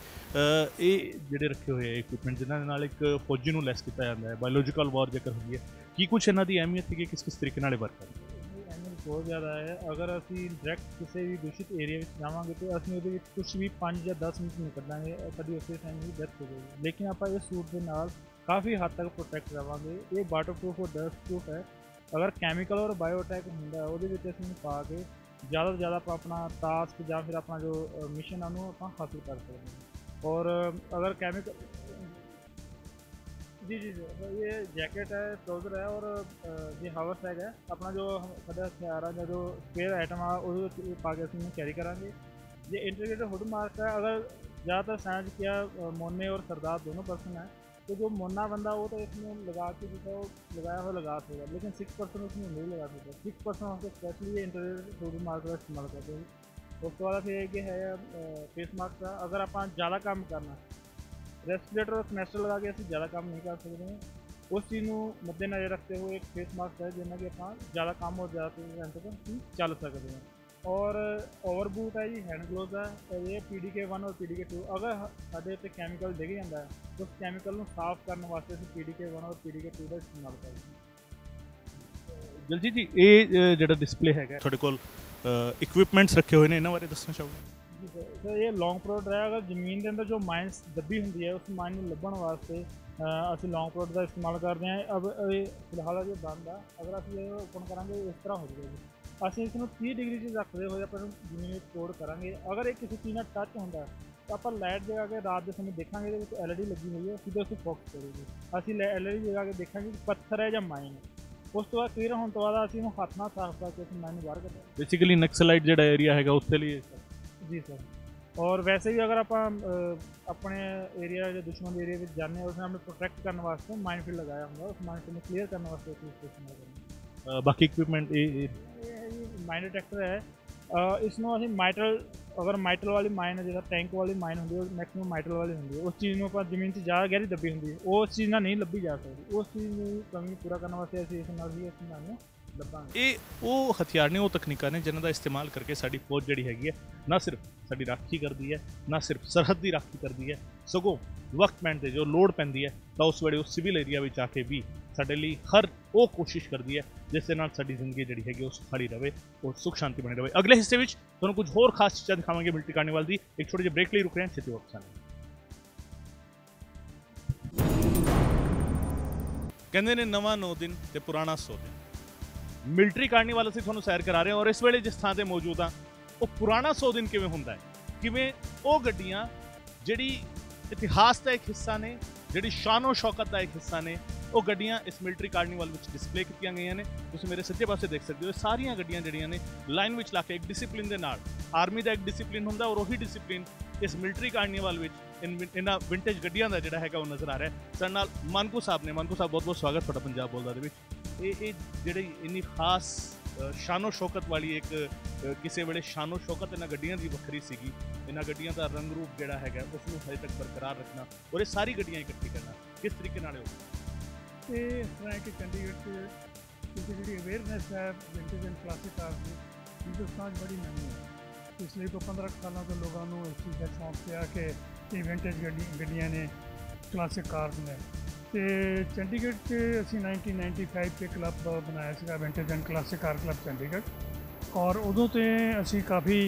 ਇਹ ਜਿਹੜੇ ਰੱਖੇ ਹੋਏ ਆ ਇਕਵਿਪਮੈਂਟ ਜਿਨ੍ਹਾਂ ਦੇ ਨਾਲ ਇੱਕ ਫੌਜੀ ਨੂੰ ਲੈਸ ਕੀਤਾ ਜਾਂਦਾ ਹੈ ਬਾਇਓਲੋਜੀਕਲ ਵਾਰ ਜੇਕਰ ਹੁੰਦੀ ਹੈ, ਕੀ ਕੁਝ ਇਹਨਾਂ ਦੀ ਅਹਿਮੀਅਤ ਹੈ ਕਿ ਕਿਸ ਕਿਸ ਤਰੀਕੇ ਨਾਲ ਇਹ ਵਰਕ ਕਰਦਾ ਹੈ ਐਨਲ ਬਹੁਤ ਜ਼ਿਆਦਾ ਹੈ। ਅਗਰ ਅਸੀਂ ਡਾਇਰੈਕਟ ਕਿਸੇ ਵੀ ਦੂਸ਼ਿਤ ਏਰੀਆ ਵਿੱਚ ਜਾਵਾਂਗੇ, ਤੇ ਅਸੀਂ ਉਹਦੇ ਵਿੱਚ ਕੁਝ ਵੀ 5 ਜਾਂ 10 ਮਿੰਟ ਨਹੀਂ ਕੱਢਾਂਗੇ ਕਦੀ ਉਸੇ ਟਾਈਮ ਹੀ ਡੈਥ ਹੋ ਜਾਏਗੀ। ਲੇਕਿਨ ਆਪਾਂ ਇਸ ਸੂਟ ਦੇ ਨਾਲ ਕਾਫੀ ਹੱਦ ਤੱਕ ਪ੍ਰੋਟੈਕਟ ਰਵਾਂਗੇ ਇਹ ਵਾਟਰਪ੍ਰੂਫ ਔਰ ਡਸਟ ਪ੍ਰੂਫ ਹੈ ਅਗਰ ਕੈਮੀਕਲ ਔਰ ਬਾਇਓਟੈਕ ਹੁੰਦਾ ਹੈ, ਉਹਦੇ ਵਿੱਚ ਅਸੀਂ ਪਾ ਕੇ ਜ਼ਿਆਦਾ ਤੋਂ ਜ਼ਿਆਦਾ ਆਪਾਂ ਆਪਣਾ ਟਾਸਕ ਜਾਂ ਫਿਰ ਆਪਣਾ ਜੋ ਮਿਸ਼ਨ ਆ ਉਹਨੂੰ ਆਪਾਂ ਹਾਸਲ ਕਰ ਸਕਦੇ ਹਾਂ ਔਰ ਅਗਰ ਕੈਮੀਕਲ जी जी जी तो ये जैकेट है ट्राउज़र है और अ, ये ਹਾਵਰਸ ਹੈਗਾ ਹੈ। ਆਪਣਾ ਜੋ ਹਮ- ਸਾਡਾ ਹਥਿਆਰ ਆ ਜਾਂ ਜੋ ਸਪੇਅਰ ਆਈਟਮ ਆ ਉਹਦੇ ਵਿੱਚ ਇਹ ਪਾ ਕੇ ਅਸੀਂ ਕੈਰੀ ਕਰਾਂਗੇ ये इंटीग्रेटेड हुड मार्क है अगर ज़्यादातर साइंस किया अ, मोने और सरदार दोनों पर्सन है तो जो मोना बंदा वो तो इसमें लगा के जिसका वो लगाया हुआ लगा सकता है लेकिन सिक्स परसेंट उसमें नहीं लगा सकता सिक्स परसेंट उसको स्पेशली ये इंटीग्रेटेड हुड मार्क का इस्तेमाल करते हैं ਉਸ ਤੋਂ ਬਾਅਦ ਫਿਰ ਇਹ ਹੈ ਫੇਸ ਮਾਸਕ ਦਾ ਅਗਰ ਆਪਾਂ ਜ਼ਿਆਦਾ ਕੰਮ ਕਰਨਾ ਰੈਸਪੀਰੇਟਰ ਔਰ ਕਨੈਸਟਰ ਲਗਾ ਕੇ ਅਸੀਂ ਜ਼ਿਆਦਾ ਕੰਮ ਨਹੀਂ ਕਰ ਸਕਦੇ ਹਾਂ ਉਸ ਚੀਜ਼ ਨੂੰ ਮੱਦੇਨਜ਼ਰ ਰੱਖਦੇ ਹੋਏ ਇੱਕ ਫੇਸ ਮਾਸਕ ਹੈ ਜਿਹਨਾਂ ਕਿ ਆਪਾਂ ਜ਼ਿਆਦਾ ਕੰਮ ਔਰ ਜ਼ਿਆਦਾ ਟਾਈਮ ਤੱਕ ਅਸੀਂ ਚੱਲ ਸਕਦੇ ਹਾਂ ਔਰ ਓਵਰ ਬੂਟ ਹੈ ਜੀ ਹੈਂਡ ਗਲੋਵਸ ਹੈ ਔਰ ਇਹ PDK 1 ਔਰ PDK 2 ਅਗਰ ਸਾਡੇ ਉੱਤੇ ਕੈਮੀਕਲ ਡਿੱਗ ਜਾਂਦਾ ਹੈ ਤਾਂ ਉਸ ਕੈਮੀਕਲ ਨੂੰ ਸਾਫ਼ ਕਰਨ ਵਾਸਤੇ ਅਸੀਂ PDK 1 ਔਰ PDK 2 ਦਾ ਇਸਤੇਮਾਲ ਕਰਦੇ ਹਾਂ। ਜਲਜੀਤ ਜੀ ਇਹ ਜਿਹੜਾ ਡਿਸਪਲੇ ਹੈਗਾ ਤੁਹਾਡੇ ਕੋਲ ਇਕਵਿਪਮੈਂਟਸ ਰੱਖੇ ਹੋਏ ਨੇ ਇਹਨਾਂ ਬਾਰੇ ਦੱਸਣਾ ਚਾਹੋਗੇ? ਜੀ ਸਰ ਇਹ ਲੌਂਗ ਪ੍ਰੋਡ ਹੈ ਅਗਰ ਜ਼ਮੀਨ ਦੇ ਅੰਦਰ ਜੋ ਮਾਈਨਸ ਦੱਬੀ ਹੁੰਦੀ ਹੈ ਉਸ ਮਾਈਨ ਨੂੰ ਲੱਭਣ ਵਾਸਤੇ ਅਸੀਂ ਲੌਂਗ ਪ੍ਰੋਡ ਦਾ ਇਸਤੇਮਾਲ ਕਰਦੇ ਹਾਂ। ਅਬ ਇਹ ਫਿਲਹਾਲ ਇਹ ਬੰਦ ਆ। ਅਗਰ ਅਸੀਂ ਇਹ ਓਪਨ ਕਰਾਂਗੇ ਇਸ ਤਰ੍ਹਾਂ ਹੋ ਜਾਏਗਾ ਜੀ। ਅਸੀਂ ਇਸ ਨੂੰ 30 ਡਿਗਰੀ 'ਚ ਰੱਖਦੇ ਹੋਏ ਆਪਾਂ ਨੂੰ ਜ਼ਮੀਨ ਵਿੱਚ ਕੋਡ ਕਰਾਂਗੇ। ਅਗਰ ਇਹ ਕਿਸੇ ਚੀਜ਼ ਨਾਲ ਟੱਚ ਹੁੰਦਾ ਤਾਂ ਆਪਾਂ ਲਾਈਟ ਜਗਾ ਕੇ ਰਾਤ ਦੇ ਸਮੇਂ ਦੇਖਾਂਗੇ ਇਹਦੇ ਵਿੱਚ ਐਲਈਡੀ ਲੱਗੀ ਹੋਈ ਹੈ ਸਿੱਧਾ ਉਸੇ ਫੋਕਸ ਕਰੇਗੀ ਅਸੀਂ ਐਲਈਡੀ ਜਗਾ ਕੇ ਦੇਖਾਂਗੇ ਕਿ ਪੱਥਰ ਹੈ ਜਾਂ ਮਾਈਨ ਹੈ। ਉਸ ਤੋਂ ਬਾਅਦ ਕਲੀਅਰ ਹੋਣ ਤੋਂ ਬਾਅਦ ਅਸੀਂ ਇਹਨੂੰ ਹੱਥ ਨਾਲ ਸਾਫ਼ ਕਰਕੇ ਅਸੀਂ ਮਾਈਨ ਨੂੰ ਬਾਹਰ ਕੱਢਾਂਗੇ। ਬੇਸਿਕਲੀ ਨਕਸਲਾਈਟ ਜਿਹੜਾ ਏਰੀਆ ਹੈਗਾ ਉੱਥੇ ਲਈ ਜੀ ਸਰ ਔਰ ਵੈਸੇ ਵੀ ਅਗਰ ਆਪਾਂ ਆਪਣੇ ਏਰੀਆ ਜਾਂ ਦੁਸ਼ਮਣ ਦੇ ਏਰੀਆ ਵਿੱਚ ਜਾਂਦੇ ਹਾਂ ਉਸ ਨੂੰ ਆਪਣੇ ਪ੍ਰੋਟੈਕਟ ਕਰਨ ਵਾਸਤੇ ਮਾਈਨਫੀਲਡ ਲਗਾਇਆ ਹੁੰਦਾ ਉਸ ਮਾਈਨਫੀਲਡ ਨੂੰ ਕਲੀਅਰ ਕਰਨ ਵਾਸਤੇ ਅਸੀਂ ਕਰਦੇ ਅ, ਬਾਕੀ ਇਕਵਿਪਮੈਂਟ ਇਹ ਮਾਈਨ ਡਿਟੈਕਟਰ ਹੈ। ਇਸ ਨੂੰ ਅਸੀਂ ਮਾਈਟਲ ਅਗਰ ਮਾਈਟਲ ਵਾਲੀ ਮਾਈਨ ਹੈ, ਜਿਹੜਾ ਟੈਂਕ ਵਾਲੀ ਮਾਈਨ ਹੁੰਦੀ ਹੈ, ਉਹ ਮੈਕਸਿਮਮ ਮਾਈਟਲ ਵਾਲੀ ਹੁੰਦੀ ਹੈ। ਉਸ ਚੀਜ਼ ਨੂੰ ਆਪਾਂ ਜ਼ਮੀਨ 'ਚ ਜ਼ਿਆਦਾ ਗਹਿਰੀ ਦੱਬੀ ਹੁੰਦੀ ਹੈ। ਉਸ ਚੀਜ਼ ਨਾਲ ਨਹੀਂ ਲੱਭੀ ਜਾ ਸਕਦੀ। ਉਸ ਚੀਜ਼ ਨੂੰ ਕਮੀ ਪੂਰਾ ਕਰਨ ਵਾਸਤੇ ਅਸੀਂ ਇਸ ਨਾਲ ਹੀ ਇਸ ਨਾਲ ਨੂੰ ਲੱਭਾਂਗੇ ਇਹ ਉਹ ਹਥਿਆਰ ਨੇ, ਉਹ ਤਕਨੀਕਾਂ ਨੇ, ਜਿਨ੍ਹਾਂ ਦਾ ਇਸਤੇਮਾਲ ਕਰਕੇ ਸਾਡੀ ਫੌਜ ਜਿਹੜੀ ਹੈਗੀ ਹੈ, ਨਾ ਸਿਰਫ ਸਾਡੀ ਰਾਖੀ ਕਰਦੀ ਹੈ, ਨਾ ਸਿਰਫ ਸਰਹੱਦ ਦੀ ਰਾਖੀ ਕਰਦੀ ਹੈ ਸਗੋਂ ਵਕਤ ਪੈਣ ਤੇ ਜੋ ਲੋੜ ਪੈਂਦੀ ਹੈ, ਤਾਂ ਉਸ ਵੇਲੇ ਉਹ ਸਿਵਲ ਏਰੀਆ ਵਿੱਚ ਆ ਕੇ ਵੀ ਸਾਡੇ ਲਈ ਹਰ ਉਹ ਕੋਸ਼ਿਸ਼ ਕਰਦੀ ਹੈ, ਜਿਸ ਦੇ ਨਾਲ ਸਾਡੀ ਜ਼ਿੰਦਗੀ ਜਿਹੜੀ ਹੈਗੀ ਉਹ ਸੁਖਾਲੀ ਰਵੇ ਔਰ ਸੁਖ ਸ਼ਾਂਤੀ ਬਣੀ ਰਵੇ। ਅਗਲੇ ਹਿੱਸੇ ਵਿੱਚ ਤੁਹਾਨੂੰ ਕੁਝ ਹੋਰ ਖਾਸ ਚੀਜ਼ਾਂ ਦਿਖਾਵਾਂਗੇ ਮਿਲਟਰੀ ਕਾਰਨੀਵਲ ਦੀ। ਇੱਕ ਛੋਟੇ ਜਿਹੇ ਬ੍ਰੇਕ ਲਈ ਰੁਕ ਰਹੇ ਹਾਂ, ਛੇਤੀ ਵਾਪਸ ਆਉਂਦੇ ਕਹਿੰਦੇ ਨੇ ਨਵਾਂ 9 ਦਿਨ ਤੇ ਪੁਰਾਣਾ 100 ਦਿਨ। ਮਿਲਟਰੀ ਕਾਰਨੀਵਲ ਅਸੀਂ ਤੁਹਾਨੂੰ ਸੈਰ ਕਰਾ ਰਹੇ ਹਾਂ ਔਰ ਇਸ ਵੇਲੇ ਜਿਸ ਥਾਂ ਤੇ ਮੌਜੂਦ ਹਾਂ, ਉਹ ਪੁਰਾਣਾ 100 ਦਿਨ ਕਿਵੇਂ ਹੁੰਦਾ ਹੈ? ਕਿਵੇਂ ਉਹ ਗੱਡੀਆਂ ਜਿਹੜੀ ਇਤਿਹਾਸ ਦਾ ਇੱਕ ਹਿੱਸਾ ਨੇ, ਜਿਹੜੀ ਸ਼ਾਨੋ ਸ਼ੌਕਤ ਦਾ ਇੱਕ ਹਿੱਸਾ ਨੇ, ਉਹ ਗੱਡੀਆਂ ਇਸ ਮਿਲਟਰੀ ਕਾਰਨੀਵਲ ਵਿੱਚ ਡਿਸਪਲੇ ਕੀਤੀਆਂ ਗਈਆਂ ਨੇ। ਤੁਸੀਂ ਮੇਰੇ ਸੱਜੇ ਪਾਸੇ ਦੇਖ ਸਕਦੇ ਹੋ, ਇਹ ਸਾਰੀਆਂ ਗੱਡੀਆਂ ਜਿਹੜੀਆਂ ਨੇ, ਲਾਈਨ ਵਿੱਚ ਲਾ ਕੇ ਇੱਕ ਡਿਸਪਲਿਨ ਦੇ ਨਾਲ ਆਰਮੀ ਦਾ ਇੱਕ ਡਿਸਪਲਿਨ ਹੁੰਦਾ ਔਰ ਉਹੀ ਡਿਸਪਲਿਨ ਇਸ ਮਿਲਟਰੀ ਕਾਰਨੀਵਲ ਵਿੱਚ ਇਨ ਇਹਨਾਂ ਵਿੰਟੇਜ ਗੱਡੀਆਂ ਦਾ ਜਿਹੜਾ ਹੈਗਾ ਉਹ ਨਜ਼ਰ ਆ ਰਿਹਾ ਹੈ। ਸਾਡੇ ਨਾਲ ਮਨਕੂ ਸਾਹਿਬ ਨੇ, ਮਨਕੂ ਸਾਹਿਬ ਬਹੁਤ ਬਹੁਤ ਸਵਾਗਤ ਤੁਹਾਡਾ ਪੰਜਾਬ ਬੋਲਦਾ ਦੇ ਵਿੱਚ। ਇਹ ਇਹ ਜਿਹੜੀ ਇੰਨੀ ਖਾਸ ਸ਼ਾਨੋ ਸ਼ੌਕਤ ਵਾਲੀ ਇੱਕ ਕਿਸੇ ਵੇਲੇ ਸ਼ਾਨੋ ਸ਼ੌਕਤ ਇਹਨਾਂ ਗੱਡੀਆਂ ਦੀ ਵੱਖਰੀ ਸੀਗੀ। ਇਹਨਾਂ ਗੱਡੀਆਂ ਦਾ ਰੰਗ ਰੂਪ ਜਿਹੜਾ ਹੈਗਾ ਉਸ ਨੂੰ ਹਜੇ ਤੱਕ ਬਰਕਰਾਰ ਰੱਖਣਾ ਔਰ ਇਹ ਸਾਰੀ ਗੱਡੀਆਂ ਇਕੱਠੀ ਕਰਨਾ। ਕਿਸ ਤਰੀਕੇ ਨਾਲ ਇਹ ਹੋਊ ਇਹ ਇਸ ਤਰ੍ਹਾਂ ਕਿ ਚੰਡੀਗੜ੍ਹ 'ਚ ਕਿਉਂਕਿ ਜਿਹੜੀ ਅਵੇਅਰਨੈਸ ਹੈ ਵਿੰਟੇਜ ਐਂਡ ਕਲਾਸਿਕ ਕਾਰਸ ਦੀ, ਹਿੰਦੁਸਤਾਨ 'ਚ ਬੜੀ ਨਵੀਂ ਹੈ। ਇਸ ਲਈ ਕੋ 15 ਕੁ ਸਾਲਾਂ ਤੋਂ ਲੋਕਾਂ ਨੂੰ ਇਸ ਚੀਜ਼ ਦਾ ਸ਼ੌਂਕ ਪਿਆ ਕਿ ਇਹ ਵਿੰਟੇਜ ਗੱਡੀ ਗੱਡੀਆਂ ਨੇ ਕਲਾਸਿਕ ਕਾਰਸ ਨੇ। ਤੇ ਚੰਡੀਗੜ੍ਹ 'ਚ ਅਸੀਂ 1995 'ਚ ਕਲੱਬ ਬਣਾਇਆ ਸੀਗਾ vintage and classic car club Chandigarh. ਔਰ ਉਦੋਂ ਤੇ ਅਸੀਂ ਕਾਫੀ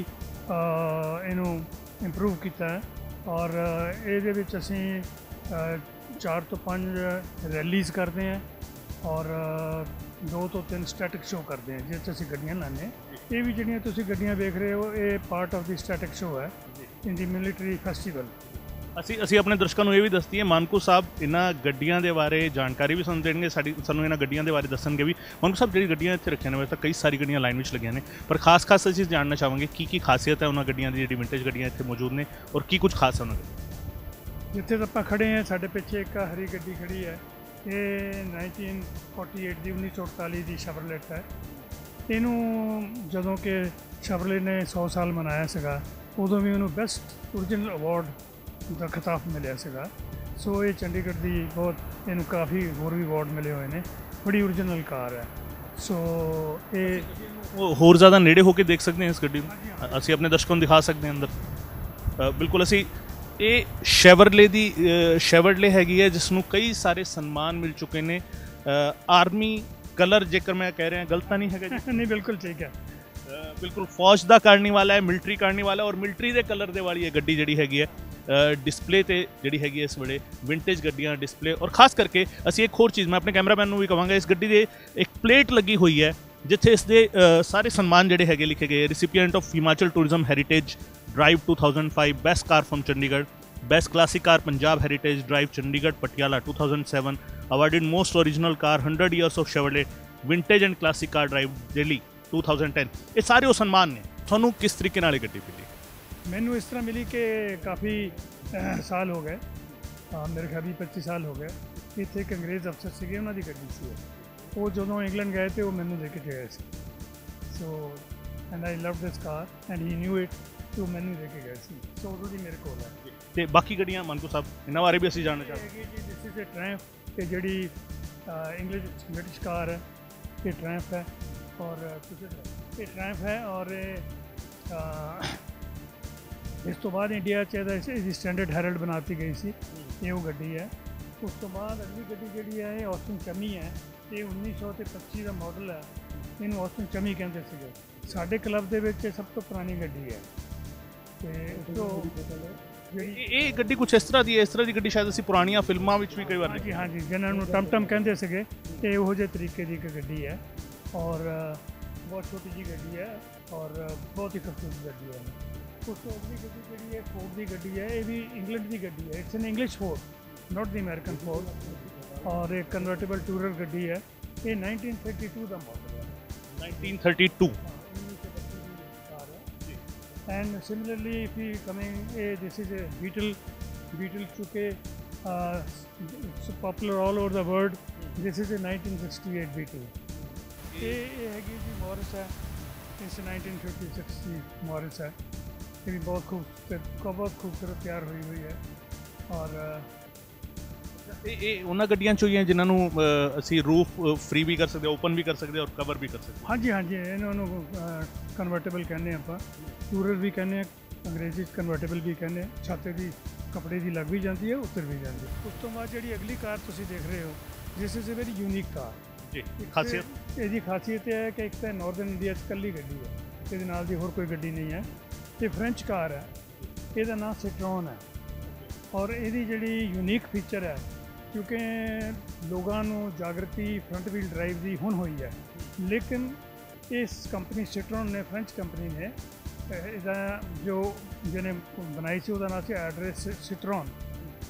ਇਹਨੂੰ ਇੰਪਰੂਵ ਕੀਤਾ ਹੈ। ਔਰ ਇਹਦੇ ਵਿੱਚ ਅਸੀਂ ਚਾਰ ਤੋਂ ਪੰਜ ਰੈਲੀਜ਼ ਕਰਦੇ ਹਾਂ। ਔਰ ਦੋ ਤੋਂ ਤਿੰਨ ਸਟੈਟਿਕ ਸ਼ੋਅ ਕਰਦੇ ਹਾਂ ਜਿਸ 'ਚ ਅਸੀਂ ਗੱਡੀਆਂ ਹਾਂ। ਇਹ ਵੀ ਜਿਹੜੀਆਂ ਤੁਸੀਂ ਗੱਡੀਆਂ ਵੇਖ ਰਹੇ ਹੋ ਇਹ part of the static show ਹੈ। ਇਨ ਦੀ ਮਿਲਟਰੀ ਫੈਸਟੀਵਲ ਅਸੀਂ ਅਸੀਂ ਆਪਣੇ ਦਰਸ਼ਕਾਂ ਨੂੰ ਇਹ ਵੀ ਦੱਸਦੀ ਹੈ, ਮਾਨਕੂ ਸਾਹਿਬ, ਇਹਨਾਂ ਗੱਡੀਆਂ ਦੇ ਬਾਰੇ ਜਾਣਕਾਰੀ ਵੀ ਸਾਨੂੰ ਦੇਣਗੇ, ਸਾਡੀ ਸਾਨੂੰ ਇਹਨਾਂ ਗੱਡੀਆਂ ਦੇ ਬਾਰੇ ਦੱਸਣਗੇ ਵੀ। ਮਾਨਕੂ ਸਾਹਿਬ, ਜਿਹੜੀ ਗੱਡੀਆਂ ਇੱਥੇ ਰੱਖੀਆਂ ਨੇ ਵੈਸੇ ਤਾਂ ਕਈ ਸਾਰੀ ਗੱਡੀਆਂ ਲਾਈਨ ਵਿੱਚ ਲੱਗੀਆਂ ਨੇ, ਪਰ ਖਾਸ ਖਾਸ ਅਸੀਂ ਜਾਣਨਾ ਚਾਹਾਂਗੇ ਕੀ ਕੀ ਖਾਸੀਅਤ ਹੈ ਉਹਨਾਂ ਗੱਡੀਆਂ ਦੀ, ਜਿਹੜੀ ਵਿੰਟੇਜ ਗੱਡੀਆਂ ਇੱਥੇ ਮੌਜੂਦ ਨੇ, ਔਰ ਕੀ ਕੁਝ ਖਾਸ ਹੈ ਉਹਨਾਂ ਦੀ। ਜਿੱਥੇ ਆਪਾਂ ਖੜੇ ਹਾਂ, ਸਾਡੇ ਪਿੱਛੇ ਇੱਕ ਹਰੀ ਗੱਡੀ ਖੜੀ ਹੈ। ਇਹ 1948 ਦੀ 1948 ਦੀ ਸ਼ਵਰਲੇਟ ਹੈ। ਇਹਨੂੰ ਜਦੋਂ ਕਿ ਸ਼ਵਰਲੇ ਨੇ 100 ਸਾਲ ਮਨਾਇਆ ਸੀਗਾ, ਉਦੋਂ ਵੀ ਉਹਨੂੰ ਬੈਸਟ ਓਰੀਜਨਲ ਅਵਾਰਡ ਦਾ ਖਿਤਾਬ ਮਿਲਿਆ ਸੀਗਾ। ਸੋ ਇਹ ਚੰਡੀਗੜ੍ਹ ਦੀ ਬਹੁਤ ਇਹਨੂੰ ਕਾਫੀ ਹੋਰ ਵੀ ਅਵਾਰਡ ਮਿਲੇ ਹੋਏ ਨੇ। ਬੜੀ ਓਰੀਜਨਲ ਕਾਰ ਹੈ। ਸੋ ਇਹ ਹੋਰ ਜ਼ਿਆਦਾ ਨੇੜੇ ਹੋ ਕੇ ਦੇਖ ਸਕਦੇ ਹਾਂ ਇਸ ਗੱਡੀ ਨੂੰ। ਅਸੀਂ ਆਪਣੇ ਦਰਸ਼ਕਾਂ ਨੂੰ ਦਿਖਾ ਸਕਦੇ ਹਾਂ ਅੰਦਰ। ਬਿਲਕੁਲ ਅਸੀਂ ਇਹ ਸ਼ੈਵਰਲੇ ਦੀ ਸ਼ੈਵਰਲੇ ਹੈਗੀ ਹੈ ਜਿਸ ਨੂੰ ਕਈ ਸਾਰੇ ਸਨਮਾਨ ਮਿਲ ਚੁੱਕੇ ਨੇ। ਆਰਮੀ ਕਲਰ ਜੇਕਰ ਮੈਂ ਕਹਿ ਰਿਹਾ ਗਲਤ ਤਾਂ ਨਹੀਂ ਹੈਗਾ ਜੀ? ਨਹੀਂ ਬਿਲਕੁਲ ਠੀਕ ਹੈ। ਬਿਲਕੁਲ ਫੌਜ ਦਾ ਕਰਨੀ ਵਾਲਾ ਹੈ ਮਿਲਟਰੀ ਕਰਨੀ ਵਾਲਾ ਹੈ ਔਰ ਮਿਲਟਰੀ ਦੇ ਕਲਰ ਦੇ ਵਾਲੀ ਇਹ ਗੱਡੀ ਜਿਹੜੀ ਹੈਗੀ ਹੈ। ਡਿਸਪਲੇ ਤੇ ਜਿਹੜੀ ਹੈਗੀ ਹੈ ਇਸ ਵੇਲੇ ਵਿੰਟੇਜ ਗੱਡੀਆਂ ਡਿਸਪਲੇ ਔਰ ਖਾਸ ਕਰਕੇ ਅਸੀਂ ਇੱਕ ਹੋਰ ਚੀਜ਼, ਮੈਂ ਆਪਣੇ ਕੈਮਰਾਮੈਨ ਨੂੰ ਵੀ ਕਹਾਂਗਾ ਇਸ ਗੱਡੀ ਦੇ ਇੱਕ ਪਲੇਟ ਲੱਗੀ ਹੋਈ ਹੈ, ਜਿੱਥੇ ਇਸ ਦੇ ਸਾਰੇ ਸਨਮਾਨ ਜਿਹੜੇ ਹੈਗੇ ਲਿਖੇ ਗਏ। Recipient of Himachal tourism heritage drive 2005 best car firm Chandigarh best classic car Punjab heritage drive Chandigarh Patiala 2007 awarded most original car 100 years of Chevrolet vintage and classic car drive Delhi 2010 ਇਹ ਸਾਰੇ ਉਹ ਸਨਮਾਨ ਨੇ। ਤੁਹਾਨੂੰ ਕਿਸ ਤਰੀਕੇ ਨਾਲ ਇਹ ਗੱਡੀ ਮਿਲੀ? ਮੈਨੂੰ ਇਸ ਤਰ੍ਹਾਂ ਮਿਲੀ ਕਿ ਕਾਫੀ ਅਹ, ਸਾਲ ਹੋ ਗਏ ਅਹ, ਮੇਰੇ ਖਿਆਲ ਵੀਹ 25 ਸਾਲ ਹੋ ਗਏ ਇੱਥੇ ਇੱਕ ਅੰਗਰੇਜ਼ ਅਫਸਰ ਸੀਗੇ ਉਹਨਾਂ ਦੀ ਗੱਡੀ ਸੀ ਇਹ। ਉਹ ਜਦੋਂ ਇੰਗਲੈਂਡ ਗਏ ਤੇ ਉਹ ਮੈਨੂੰ ਦੇ ਕੇ ਗਏ ਸੀ so and I love this car and he knew it ਤੇ ਉਹ ਮੈਨੂੰ ਦੇ ਕੇ ਗਏ ਸੀ ਸੋ ਉਦੋਂ ਦੀ ਮੇਰੇ ਕੋਲ ਹੈ ਤੇ ਬਾਕੀ ਗੱਡੀਆਂ ਮਨਕੂ ਸਾਹਿਬ ਇਹਨਾਂ ਬਾਰੇ ਵੀ ਅਸੀਂ ਜਾਣਨਾ ਚਾਹੁੰਦੇ ਹੈਗੀ ਜੀ ਦਿਸ ਇਜ਼ ਅ ਟ੍ਰੈਂਪ ਤੇ ਜਿਹੜੀ ਇੰਗਲਿਸ਼ ਬ੍ਰਿਟਿਸ਼ ਕਾਰ ਹੈ ਇਹ ਟ੍ਰੈਂਪ ਹੈ ਔਰ ਅ, ਤੁਸੀਂ ਦੇਖੋ, ਇਹ ਟ੍ਰੈਂਪ ਹੈ ਔਰ ਇਹ ਅ, ਇਸ ਤੋਂ ਬਾਅਦ ਇੰਡੀਆ 'ਚ ਇਹਦਾ ਇਹਦੀ ਸਟੈਂਡਰਡ ਹੈਰਲਡ ਬਣਾਤੀ ਗਈ ਸੀ। ਇਹ ਉਹ ਗੱਡੀ ਹੈ। ਉਸ ਤੋਂ ਬਾਅਦ ਅਗਲੀ ਗੱਡੀ ਜਿਹੜੀ ਹੈ ਇਹ ਆਸਟਨ ਚਮੀ ਹੈ। ਇਹ 1900 ਤੇ 25 ਦਾ ਮਾਡਲ ਹੈ। ਇਹਨੂੰ ਆਸਟਨ ਚਮੀ ਕਹਿੰਦੇ ਸੀਗੇ। ਸਾਡੇ ਕਲੱਬ ਦੇ ਵਿੱਚ ਇਹ ਸਭ ਤੋਂ ਪੁਰਾਣੀ ਗੱਡੀ ਹੈ। ਤੇ ਉਸ ਤੋਂ ਇਹ ਇਹ ਗੱਡੀ ਕੁਝ ਇਸ ਤਰ੍ਹਾਂ ਦੀ ਹੈ ਇਸ ਤਰ੍ਹਾਂ ਦੀ ਗੱਡੀ ਸ਼ਾਇਦ ਅਸੀਂ ਪੁਰਾਣੀਆਂ ਫਿਲਮਾਂ ਵਿੱਚ ਵੀ ਕਈ ਵਾਰ ਦੇਖੀ ਹਾਂਜੀ ਜਿਨ੍ਹਾਂ ਨੂੰ ਟਮਟਮ ਕਹਿੰਦੇ ਸੀਗੇ ਇਹ ਉਹੋ ਜਿਹੇ ਤਰੀਕੇ ਦੀ ਇੱਕ ਗੱਡੀ ਹੈ। ਔਰ ਬਹੁਤ ਛੋਟੀ ਜੀ ਗੱਡੀ ਹੈ। ਔਰ ਬਹੁਤ ਹੀ ਖੂਬਸੂਰਤ ਗੱਡੀ ਹੈ। ਉਸ ਤੋਂ ਅਗਲੀ ਗੱਡੀ ਜਿਹੜੀ ਹੈ ਫੋਰਡ ਦੀ ਗੱਡੀ ਹੈ ਇਹ ਵੀ ਇੰਗਲੈਂਡ ਦੀ ਗੱਡੀ ਹੈ it's an English Ford not the American Ford ਔਰ ਇਹ ਕਨਵਰਟੇਬਲ ਟੂਰਰ ਗੱਡੀ ਹੈ ਇਹ 1932 ਦਾ ਮਾਡਲ ਹੈ 1932 and similarly if we coming eh, this is a beetle beetle चूँकि uh, it's popular all over the world this is a 1968 beetle ਇਹ ਇਹ ਹੈਗੀ ਜੀ ਮੋਰਿਸ ਹੈ ਇਸ 1956 ਦੀ ਮੋਰਿਸ ਹੈ ਇਹ ਵੀ ਬਹੁਤ ਖੂਬਸੂਰਤ ਬਹੁਤ ਖੂਬਸੂਰਤ ਤਿਆਰ ਹੋਈ ਹੋਈ ਹੈ। ਔਰ ਇਹ ਇਹ ਉਹਨਾਂ ਗੱਡੀਆਂ ਚੋਂ ਹੀ ਹੈ ਜਿਨ੍ਹਾਂ ਨੂੰ ਅ, ਅਸੀਂ ਰੂਫ ਫ੍ਰੀ ਵੀ ਕਰ ਸਕਦੇ ਓਪਨ ਵੀ ਕਰ ਸਕਦੇ ਔਰ ਕਵਰ ਵੀ ਕਰ ਸਕਦੇ ਹਾਂਜੀ ਹਾਂਜੀ ਇਹਨਾਂ ਨੂੰ ਕਨਵਰਟੇਬਲ ਕਹਿੰਦੇ ਹਾਂ ਆਪਾਂ। ਟੂਰਰ ਵੀ ਕਹਿੰਦੇ ਆ ਅੰਗਰੇਜ਼ੀ ਚ ਕਨਵਰਟੇਬਲ ਵੀ ਕਹਿੰਦੇ ਆ ਛਾਤੇ ਦੀ ਕੱਪੜੇ ਦੀ ਲੱਗ ਵੀ ਜਾਂਦੀ ਹੈ ਉੱਤਰ ਵੀ ਜਾਂਦੀ ਹੈ। ਉਸ ਤੋਂ ਬਾਅਦ ਜਿਹੜੀ ਅਗਲੀ ਕਾਰ ਤੁਸੀਂ ਦੇਖ ਰਹੇ ਹੋ this is a very unique car ਜੀ ਖਾਸੀਅਤ। ਇਹਦੀ ਖਾਸੀਅਤ ਇਹ ਹੈ ਕਿ ਇੱਕ ਤਾਂ ਨਾਰਥਰਨ ਇੰਡੀਆ 'ਚ ਇਕੱਲੀ ਗੱਡੀ ਹੈ। ਇਹਦੇ ਨਾਲ ਦੀ ਹੋਰ ਕੋਈ ਗੱਡੀ ਨਹੀਂ ਹੈ। ਇਹ ਫ੍ਰੈਂਚ ਕਾਰ ਹੈ, ਇਹਦਾ ਨਾਮ ਸਿਟਰੋਨ ਹੈ। ਔਰ ਇਹਦੀ ਜਿਹੜੀ ਯੂਨੀਕ ਫੀਚਰ ਹੈ, ਕਿਉਂਕਿ ਲੋਕਾਂ ਨੂੰ ਜਾਗਰਤੀ ਫਰੰਟ ਵੀਲ ਡਰਾਈਵ ਦੀ ਹੁਣ ਹੋਈ ਹੈ, ਲੇਕਿਨ ਇਸ ਕੰਪਨੀ ਸਿਟਰੋਨ ਨੇ ਫ੍ਰੈਂਚ ਕੰਪਨੀ ਨੇ ਇਹਦਾ ਜੋ ਜਿਹਨੇ ਬਣਾਈ ਸੀ, ਉਹਦਾ ਨਾਮ ਸੀ ਐਡਰੈਸ ਸਿਟਰੋਨ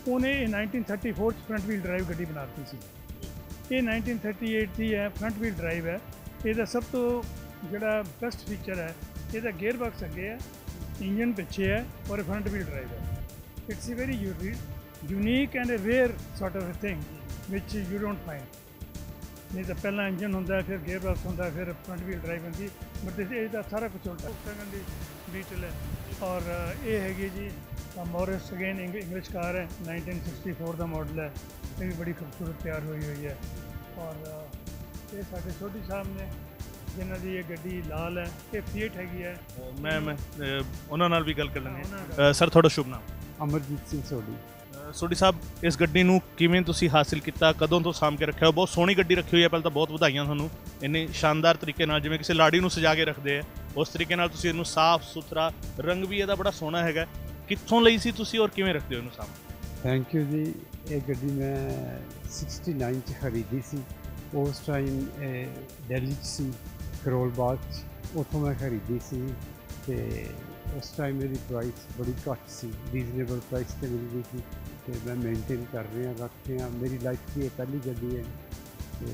ਉਹਨੇ ਇਹ 1934 ਚ ਫਰੰਟ ਵੀਲ ਡਰਾਈਵ ਗੱਡੀ ਬਣਾਤੀ ਸੀ। ਇਹ 1938 ਦੀ ਹੈ ਫਰੰਟ ਵੀਲ ਡਰਾਈਵ ਹੈ। ਇਹਦਾ ਸਭ ਤੋਂ ਜਿਹੜਾ ਬੈਸਟ ਫੀਚਰ ਹੈ, ਇਹਦਾ ਗੇਅਰ ਬਾਕਸ ਅੱਗੇ ਹੈ। ਇੰਜਨ ਪਿੱਛੇ ਹੈ ਔਰ ਫਰੰਟ ਵੀਲ ਡਰਾਈਵ ਹੈ। It's a very unique and a rare sort of thing which you don't find ਨਹੀਂ ਤਾਂ ਪਹਿਲਾਂ ਇੰਜਨ ਹੁੰਦਾ, ਫਿਰ ਗੇਅਰ ਬਾਕਸ ਹੁੰਦਾ, ਫਿਰ ਫਰੰਟ ਵੀਲ ਡਰਾਈਵ ਹੁੰਦੀ ਬਟ ਇਹਦਾ ਸਾਰਾ ਕੁਝ ਉਲਟਾ। ਸੈਕੰਡ ਦੀ ਬੀਟਲ ਹੈ। ਔਰ ਇਹ ਹੈਗੀ ਜੀ ਮੋਰਿਸ ਅਗੇਨ ਇੰਗਲਿਸ਼ ਕਾਰ ਹੈ। 1964 ਦਾ ਮਾਡਲ ਹੈ। ਇਹ ਵੀ ਬੜੀ ਖੂਬਸੂਰਤ ਤਿਆਰ ਹੋਈ ਹੋਈ ਹੈ। ਔਰ ਇਹ ਸਾਡੇ ਛੋਟੀ ਸਾਹਿਬ ਨੇ। ਜਿਨ੍ਹਾਂ ਦੀ ਇਹ ਗੱਡੀ ਲਾਲ ਹੈ ਇਹ ਫੀਟ ਹੈਗੀ ਹੈ। ਮੈਂ ਮੈਂ ਉਹਨਾਂ ਨਾਲ ਵੀ ਗੱਲ ਕਰ ਲੈਂਦੇ ਸਰ ਤੁਹਾਡਾ ਸ਼ੁਭ ਨਾਮ? ਅਮਰਜੀਤ ਸਿੰਘ ਸੋਢੀ। ਸੋਢੀ ਸਾਹਿਬ ਇਸ ਗੱਡੀ ਨੂੰ ਕਿਵੇਂ ਤੁਸੀਂ ਹਾਸਿਲ ਕੀਤਾ? ਕਦੋਂ ਤੋਂ ਸਾਂਭ ਕੇ ਰੱਖਿਆ? ਹੋ ਬਹੁਤ ਸੋਹਣੀ ਗੱਡੀ ਰੱਖੀ ਹੋਈ ਹੈ ਪਹਿਲਾਂ ਤਾਂ ਬਹੁਤ ਵਧਾਈਆਂ ਤੁਹਾਨੂੰ। ਇੰਨੇ ਸ਼ਾਨਦਾਰ ਤਰੀਕੇ ਨਾਲ ਜਿਵੇਂ ਕਿਸੇ ਲਾੜੀ ਨੂੰ ਸਜਾ ਕੇ ਰੱਖਦੇ ਆ। ਉਸ ਤਰੀਕੇ ਨਾਲ ਤੁਸੀਂ ਇਹਨੂੰ ਸਾਫ਼ ਸੁਥਰਾ ਰੰਗ ਵੀ ਇਹਦਾ ਬੜਾ ਸੋਹਣਾ ਹੈਗਾ। ਕਿੱਥੋਂ ਲਈ ਸੀ ਤੁਸੀਂ ਔਰ ਕਿਵੇਂ ਰੱਖਦੇ ਹੋ ਇਹਨੂੰ ਸਾਂਭ? ਥੈਂਕ ਯੂ ਜੀ। ਇਹ ਗੱਡੀ ਮੈਂ 69 ਚ ਖਰੀਦੀ ਸੀ। ਉਸ ਟਾਈਮ ਦਿੱਲੀ ਚ ਸੀ। ਕਰੋਲ ਬਾਗ ਚ ਉੱਥੋਂ ਮੈਂ ਖਰੀਦੀ ਸੀ ਤੇ ਉਸ ਟਾਈਮ ਮੇਰੀ ਪ੍ਰਾਈਸ ਬੜੀ ਘੱਟ ਸੀ ਰੀਜ਼ਨੇਬਲ ਪ੍ਰਾਈਸ ਤੇ ਮਿਲ ਗਈ ਸੀ ਤੇ ਮੈਂ ਮੇਨਟੇਨ ਕਰ ਰਿਹਾ ਰੱਖ ਰਿਹਾ ਮੇਰੀ ਲਾਈਫ ਦੀ ਇਹ ਪਹਿਲੀ ਗੱਡੀ ਹੈ ਤੇ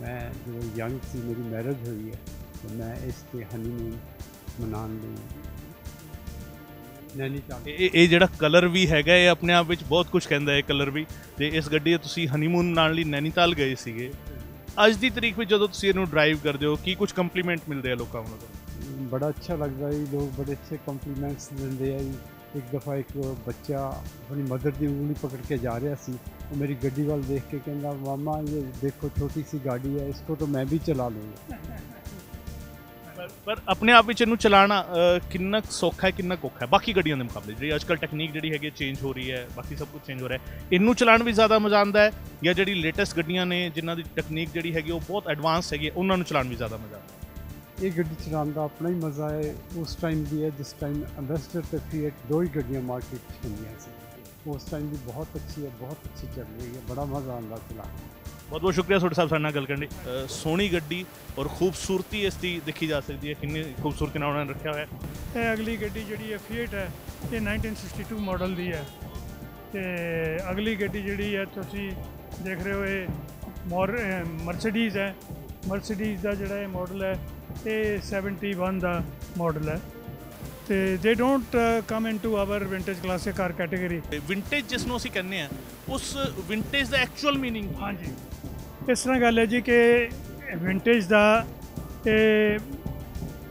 ਮੈਂ ਜਦੋਂ ਯੰਗ ਸੀ, ਮੇਰੀ ਮੈਰਿਜ ਹੋਈ ਹੈ, ਤੇ ਮੈਂ ਇਸ ਤੇ ਹਨੀਮੂਨ ਮਨਾਉਣ ਲਈ ਨੈਨੀਤਾਲ ਇਹ ਇਹ ਜਿਹੜਾ ਕਲਰ ਵੀ ਹੈਗਾ, ਇਹ ਆਪਣੇ ਆਪ ਵਿੱਚ ਬਹੁਤ ਕੁਝ ਕਹਿੰਦਾ ਹੈ ਕਲਰ ਵੀ। ਤੇ ਇਸ ਗੱਡੀ ਤੇ ਤੁਸੀਂ ਹਨੀਮੂਨ ਮਨਾਉਣ ਲਈ ਨੈਨੀਤਾਲ ਗਏ ਸੀਗੇ। ਅੱਜ ਦੀ ਤਰੀਕ ਵਿੱਚ ਜਦੋਂ ਤੁਸੀਂ ਇਹਨੂੰ ਡਰਾਈਵ ਕਰਦੇ ਹੋ, ਕੀ ਕੁਝ ਕੰਪਲੀਮੈਂਟ ਮਿਲਦੇ ਆ ਲੋਕਾਂ ਵੱਲੋਂ? ਬੜਾ ਅੱਛਾ ਲੱਗਦਾ ਜੀ, ਲੋਕ ਬੜੇ ਅੱਛੇ ਕੰਪਲੀਮੈਂਟਸ ਦਿੰਦੇ ਆ ਜੀ। ਇੱਕ ਦਫਾ ਇੱਕ ਬੱਚਾ ਆਪਣੀ ਮਦਰ ਦੀ ਉਂਗਲੀ ਪਕੜ ਕੇ ਜਾ ਰਿਹਾ ਸੀ। ਉਹ ਮੇਰੀ ਗੱਡੀ ਵੱਲ ਦੇਖ ਕੇ ਕਹਿੰਦਾ, ਮਾਮਾ, ਇਹ ਦੇਖੋ ਛੋਟੀ ਸੀ ਗਾੜੀ ਹੈ ਇਸਕੋ ਤਾਂ ਮੈਂ ਵੀ ਚਲਾ ਲੂੰਗਾ। ਪਰ- ਆਪਣੇ ਆਪ ਵਿੱਚ ਇਹਨੂੰ ਚਲਾਉਣਾ ਕਿੰਨਾ ਕੁ ਸੌਖਾ ਹੈ ਕਿੰਨਾ ਕੁ ਔਖਾ ਹੈ? ਬਾਕੀ ਗੱਡੀਆਂ ਦੇ ਮੁਕਾਬਲੇ ਜਿਹੜੀ ਅੱਜਕੱਲ ਟੈਕਨੀਕ ਜਿਹੜੀ ਹੈਗੀ ਚੇਂਜ ਹੋ ਰਹੀ ਹੈ ਬਾਕੀ ਸਭ ਕੁਝ ਚੇਂਜ ਹੋ ਰਿਹਾ ਹੈ। ਇਹਨੂੰ ਚਲਾਉਣ ਵੀ ਜ਼ਿਆਦਾ ਮਜ਼ਾ ਆਉਂਦਾ ਹੈ ਜਾਂ ਜਿਹੜੀ ਲੇਟੈਸਟ ਗੱਡੀਆਂ ਨੇ ਜਿਨ੍ਹਾਂ ਦੀ ਟੈਕਨੀਕ ਜਿਹੜੀ ਹੈਗੀ ਉਹ ਬਹੁਤ ਐਡਵਾਂਸ ਹੈਗੀ ਹੈ, ਉਹਨਾਂ ਨੂੰ ਚਲਾਉਣ ਵੀ ਜ਼ਿਆਦਾ ਮਜ਼ਾ ਆਉਂਦਾ ਇਹ ਗੱਡੀ ਚਲਾਉਣ ਦਾ ਆਪਣਾ ਹੀ ਮਜ਼ਾ ਹੈ ਉਸ ਟਾਈਮ ਵੀ ਹੈ ਜਿਸ ਟਾਈਮ ਅੰਬੈਸਡਰ ਤੇ ਫੀਐਟ ਦੋ ਹੀ ਗੱਡੀਆਂ ਮਾਰਕੀਟ 'ਚ ਹੁੰਦੀਆਂ ਸੀ। ਉਸ ਟਾਈਮ ਵੀ ਬਹੁਤ ਅੱਛੀ ਹੈ ਬਹੁਤ ਅੱਛੀ ਚੱਲ ਰਹੀ ਹੈ ਬੜਾ ਮਜ਼ਾ ਆਉਂਦਾ ਚਲਾਉਣ ਬਹੁਤ ਬਹੁਤ ਸ਼ੁਕਰੀਆ ਤੁਹਾਡੇ ਸਾਹਿਬ ਸਾਡੇ ਨਾਲ ਗੱਲ ਕਰਨ ਲਈ ਅ, ਸੋਹਣੀ ਗੱਡੀ ਔਰ ਖੂਬਸੂਰਤੀ ਇਸ ਦੀ ਦੇਖੀ ਜਾ ਸਕਦੀ ਹੈ ਕਿੰਨੀ ਖੂਬਸੂਰਤੀ ਨਾਲ ਉਹਨਾਂ ਨੇ ਰੱਖਿਆ ਹੋਇਆ ਹੈ ਇਹ ਅਗਲੀ ਗੱਡੀ ਜਿਹੜੀ ਹੈ ਫੀਟ ਹੈ ਇਹ 1962 ਮਾਡਲ ਦੀ ਹੈ ਤੇ ਅਗਲੀ ਗੱਡੀ ਜਿਹੜੀ ਹੈ ਤੁਸੀਂ ਦੇਖ ਰਹੇ ਹੋ ਇਹ ਮੋਰ ਮਰਸੀਡੀਜ਼ ਹੈ ਮਰਸੀਡੀਜ਼ ਦਾ ਜਿਹੜਾ ਇਹ ਮਾਡਲ ਹੈ ਇਹ 71 ਦਾ ਮਾਡਲ ਹੈ ਤੇ they don't come into our vintage classic car category vintage ਜਿਸ ਨੂੰ ਅਸੀਂ ਕਹਿੰਦੇ ਆ ਉਸ ਵਿੰਟੇਜ ਦਾ ਐਕਚੁਅਲ मीनिंग ਹਾਂਜੀ ਇਸ ਤਰ੍ਹਾਂ ਗੱਲ ਹੈ ਜੀ ਕਿ ਵਿੰਟੇਜ ਦਾ ਇਹ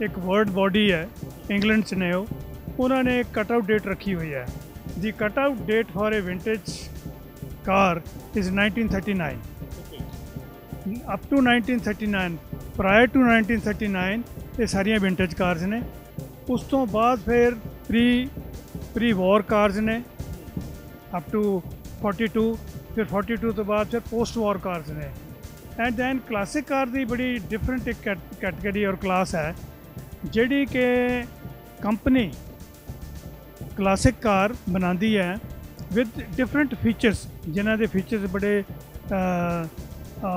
ਇੱਕ ਵਰਡ ਬਾਡੀ ਹੈ ਇੰਗਲੈਂਡ 'ਚ ਨੇ ਉਹ, ਉਹਨਾਂ ਨੇ ਕਟ ਆਊਟ ਡੇਟ ਰੱਖੀ ਹੋਈ ਹੈ। The cut out date for a vintage car is 1939 up to 1939 prior to 1939 ਇਹ ਸਾਰੀਆਂ ਵਿੰਟੇਜ ਕਾਰਸ ਨੇ। ਉਸ ਤੋਂ ਬਾਅਦ ਫਿਰ ਪ੍ਰੀ ਪ੍ਰੀ ਵਾਰ ਕਾਰਸ ਨੇ। ਅਪ ਟੂ 42 ਫਿਰ 42 ਤੋਂ ਬਾਅਦ ਫਿਰ ਪੋਸਟ ਵਾਰ ਕਾਰਸ ਨੇ। ਐਂਡ ਦੈਨ ਕਲਾਸਿਕ ਕਾਰ ਦੀ ਬੜੀ ਡਿਫਰੈਂਟ ਇੱਕ ਕੈਟਾਗਰੀ ਔਰ ਕਲਾਸ ਹੈ, ਜਿਹੜੀ ਕਿ ਕੰਪਨੀ ਕਲਾਸਿਕ ਕਾਰ ਬਣਾਉਂਦੀ ਹੈ ਵਿਦ ਡਿਫਰੈਂਟ ਫੀਚਰਸ ਜਿਨ੍ਹਾਂ ਦੇ ਫੀਚਰਸ ਬੜੇ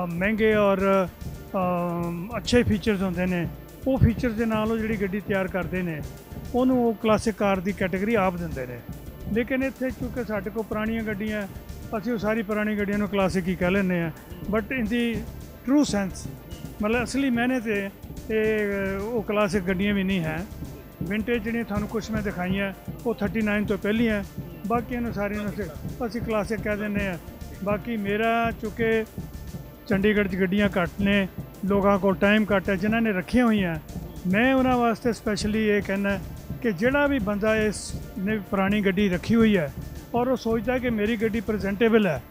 ਮਹਿੰਗੇ ਔਰ ਅੱਛੇ ਫੀਚਰਸ ਹੁੰਦੇ ਨੇ। ਉਹ ਫੀਚਰਸ ਦੇ ਨਾਲ ਉਹ ਜਿਹੜੀ ਗੱਡੀ ਤਿਆਰ ਕਰਦੇ ਨੇ, ਉਹਨੂੰ ਉਹ ਕਲਾਸਿਕ ਕਾਰ ਦੀ ਕੈਟਾਗਰੀ ਆਪ ਦਿੰਦੇ ਨੇ। ਲੇਕਿਨ ਇੱਥੇ ਕਿਉਂਕਿ ਸਾਡੇ ਕੋਲ ਪੁਰਾਣੀਆਂ ਗੱਡੀਆਂ ਅਸੀਂ ਉਹ ਸਾਰੀ ਪੁਰਾਣੀ ਗੱਡੀਆਂ ਨੂੰ ਕਲਾਸਿਕ ਹੀ ਕਹਿ ਲੈਂਦੇ ਆ but in the true sense ਮਤਲਬ ਅਸਲੀ ਮਾਇਨੇ ਤੇ ਇਹ ਉਹ ਕਲਾਸਿਕ ਗੱਡੀਆਂ ਵੀ ਨਹੀਂ ਹੈ। ਵਿੰਟੇਜ ਜਿਹੜੀਆਂ ਤੁਹਾਨੂੰ ਕੁਝ ਮੈਂ ਦਿਖਾਈਆਂ, ਉਹ 39 ਤੋਂ ਪਹਿਲੀ ਹੈ। ਬਾਕੀ ਨੂੰ ਸਾਰੀਆਂ ਨੂੰ ਅਸੀਂ- ਕਲਾਸਿਕ ਕਹਿ ਦਿੰਦੇ ਆ ਬਾਕੀ ਮੇਰਾ ਚੁੱਕੇ ਚੰਡੀਗੜ੍ਹ 'ਚ ਗੱਡੀਆਂ ਘੱਟ ਨੇ, ਲੋਕਾਂ ਕੋਲ ਟਾਈਮ ਘੱਟ ਹੈ, ਜਿਨ੍ਹਾਂ ਨੇ ਰੱਖੀਆਂ ਹੋਈਆਂ। ਮੈਂ ਉਹਨਾਂ ਵਾਸਤੇ ਸਪੈਸ਼ਲੀ ਇਹ ਕਹਿਣਾ ਕਿ ਜਿਹੜਾ ਵੀ ਬੰਦਾ ਇਸ ਨੇ ਪੁਰਾਣੀ ਗੱਡੀ ਰੱਖੀ ਹੋਈ ਹੈ ਔਰ ਉਹ ਸੋਚਦਾ ਕਿ ਮੇਰੀ ਗੱਡੀ ਪ੍ਰੈਜ਼ੈਂਟੇਬਲ ਹੈ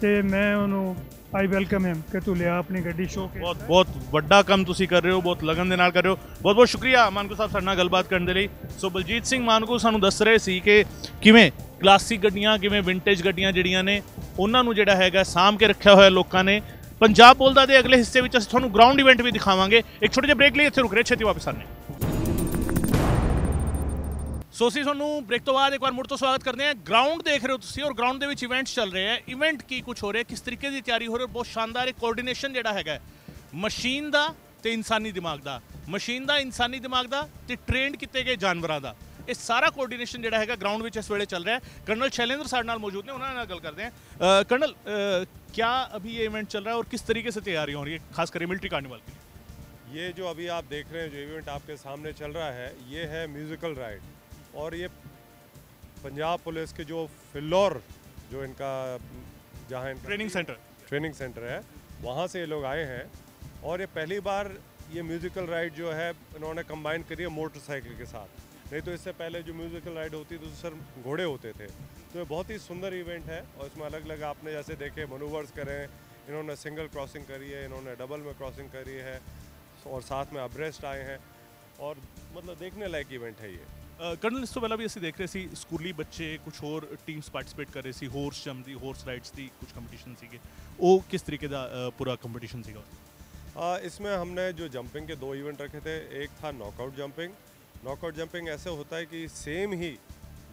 ਤੇ ਮੈਂ ਉਹਨੂੰ ਆਈ ਵੈਲਕਮ ਹਿਮ ਕਿ ਤੂੰ ਲਿਆ ਆਪਣੀ ਗੱਡੀ ਸ਼ੋਅ ਕੇ ਬਹੁਤ ਬਹੁਤ ਵੱਡਾ ਕੰਮ ਤੁਸੀਂ ਕਰ ਰਹੇ ਹੋ, ਬਹੁਤ ਲਗਨ ਦੇ ਨਾਲ ਕਰ ਰਹੇ ਹੋ। ਬਹੁਤ ਬਹੁਤ ਸ਼ੁਕਰੀਆ ਮਾਨਕੂ ਸਾਹਿਬ ਸਾਡੇ ਨਾਲ ਗੱਲਬਾਤ ਕਰਨ ਦੇ ਲਈ। ਸੋ ਬਲਜੀਤ ਸਿੰਘ ਮਾਨਕੂ ਸਾਨੂੰ ਦੱਸ ਰਹੇ ਸੀ ਕਿ ਕਿਵੇਂ ਕਲਾਸਿਕ ਗੱਡੀਆਂ, ਕਿਵੇਂ ਵਿੰਟੇਜ ਗੱਡੀਆਂ ਜਿਹੜੀਆਂ ਨੇ, ਉਹਨਾਂ ਨੂੰ ਜਿਹੜਾ ਹੈਗਾ ਸਾਂਭ ਕੇ ਰੱਖਿਆ ਹੋਇਆ ਲੋਕਾਂ ਨੇ। ਪੰਜਾਬ ਬੋਲਦਾ ਦੇ ਅਗਲੇ ਹਿੱਸੇ ਵਿੱਚ ਅਸੀਂ ਤੁਹਾਨੂੰ ਗਰਾਊਂਡ ਇਵੈਂਟ ਵੀ ਦਿਖਾਵਾਂਗੇ। ਇੱਕ ਛੋਟੇ ਜਿਹੇ ਬ੍ਰੇਕ ਲਈ ਇੱਥੇ ਰੁਕ ਰਹੇ ਛੇਤੀ ਵਾਪਸ ਆਨੇ ਸੋ ਅਸੀਂ ਤੁਹਾਨੂੰ ਬ੍ਰੇਕ ਤੋਂ ਬਾਅਦ ਇੱਕ ਵਾਰ ਮੁੜ ਤੋਂ ਸਵਾਗਤ ਕਰਦੇ ਹਾਂ। ਗਰਾਊਂਡ ਦੇਖ ਰਹੇ ਹੋ ਤੁਸੀਂ ਔਰ ਗਰਾਊਂਡ ਦੇ ਵਿੱਚ ਇਵੈਂਟਸ ਚੱਲ ਰਹੇ ਆ ਇਵੈਂਟ ਕੀ ਕੁਝ ਹੋ ਰਿਹਾ, ਕਿਸ ਤਰੀਕੇ ਦੀ ਤਿਆਰੀ ਹੋ ਰਹੀ ਹੈ ਬਹੁਤ ਸ਼ਾਨਦਾਰ ਇੱਕ ਕੋਆਰਡੀਨੇਸ਼ਨ ਜਿਹੜਾ ਹੈਗਾ ਮਸ਼ੀਨ ਦਾ ਤੇ ਇਨਸਾਨੀ ਦਿਮਾਗ ਦਾ। ਮਸ਼ੀਨ ਦਾ, ਇਨਸਾਨੀ ਦਿਮਾਗ ਦਾ ਤੇ ਟ੍ਰੇਨਡ ਕੀਤੇ ਗਏ ਜਾਨਵਰਾਂ ਦਾ। ਇਹ ਸਾਰਾ ਕੋਆਰਡੀਨੇਸ਼ਨ ਜਿਹੜਾ ਹੈਗਾ ਗਰਾਊਂਡ ਵਿੱਚ ਇਸ ਵੇਲੇ ਚੱਲ ਰਿਹਾ ਕਰਨਲ ਸ਼ੈਲੇਂਦਰ ਸਾਡੇ ਨਾਲ ਮੌਜੂਦ ਨੇ, ਉਹਨਾਂ ਨਾਲ ਗੱਲ ਕਰਦੇ ਹਾਂ। ਕਰਨਲ क्या ਅਭੀ ਇਹ ਇਵੈਂਟ ਚੱਲ ਰਿਹਾ है और किस तरीके से तैयारी हो रही है खास करके मिलिट्री कार्निवल की ये जो अभी आप देख रहे हैं, जो इवेंट आपके सामने चल रहा है, ये है म्यूज़िकल राइड और ये पंजाब पुलिस के जो फिल्लौर जो इनका जहाँ ट्रेनिंग सेंटर ट्रेनिंग सेंटर है वहाँ से ये लोग आए हैं और ये पहली बार ये म्यूज़िकल राइड जो है इन्होंने कंबाइन करी है मोटरसाइकिल के साथ। नहीं तो इससे पहले जो म्यूज़िकल राइड होती थी तो सर घोड़े होते थे। तो ये बहुत ही सुंदर इवेंट है और इसमें अलग अलग आपने जैसे देखे मनूवर्स करें इन्होंने सिंगल क्रॉसिंग करी है इन्होंने डबल में क्रॉसिंग करी है और साथ में अब्रेस्ट आए हैं और मतलब देखने लायक इवेंट है ये। ਅ, ਕਰਨਲ ਇਸ ਤੋਂ ਪਹਿਲਾਂ ਵੀ ਅਸੀਂ ਦੇਖ ਰਹੇ ਸੀ ਸਕੂਲੀ ਬੱਚੇ ਕੁਝ ਹੋਰ ਟੀਮਸ ਪਾਰਟਿਸਿਪੇਟ ਕਰ ਰਹੇ ਸੀ ਹਾਰਸ ਜੰਪ ਦੀ ਹਾਰਸ ਰਾਈਡਸ ਦੀ ਕੁਝ ਕੰਪੀਟੀਸ਼ਨ ਸੀਗੇ ਉਹ ਕਿਸ ਤਰੀਕੇ ਦਾ ਅ, ਪੂਰਾ ਕੰਪੀਟੀਸ਼ਨ ਸੀਗਾ आ, इसमें हमने जो जंपिंग के दो इवेंट रखे थे एक था नॉकआउट जंपिंग नॉकआउट जंपिंग ऐसे होता है कि सेम ही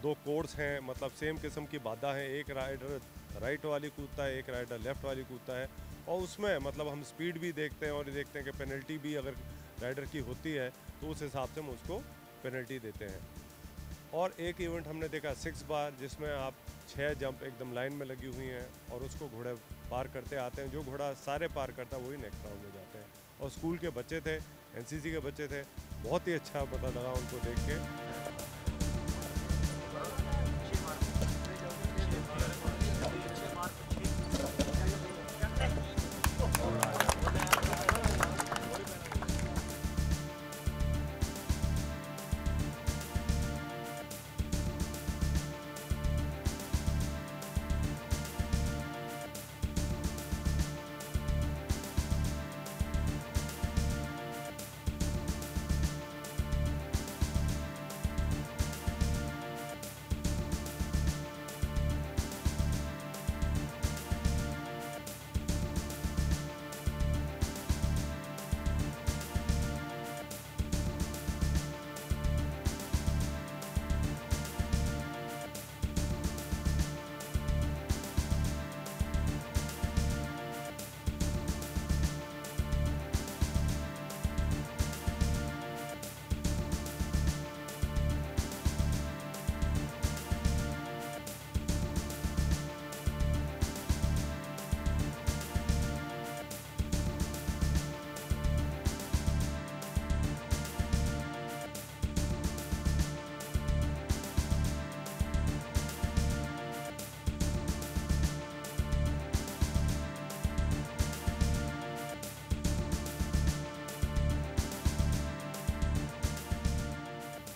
दो कोर्स हैं मतलब सेम किस्म की बाधा है एक राइडर राइट वाली कूदता है एक राइडर लेफ्ट वाली कूदता है और उसमें मतलब हम स्पीड भी देखते हैं और ये देखते हैं कि पेनल्टी भी अगर राइडर की होती है तो उस हिसाब से हम उसको पेनल्टी देते हैं। और एक इवेंट हमने देखा सिक्स बार, जिसमें आप छः जंप एकदम लाइन में लगी हुई हैं और उसको घोड़े पार करते आते हैं। जो घोड़ा सारे पार करता है, वही नेक्स्ट राउंड में जाते हैं। और स्कूल के बच्चे थे एनसीसी के बच्चे थे, बहुत ही अच्छा पता लगा उनको देख के।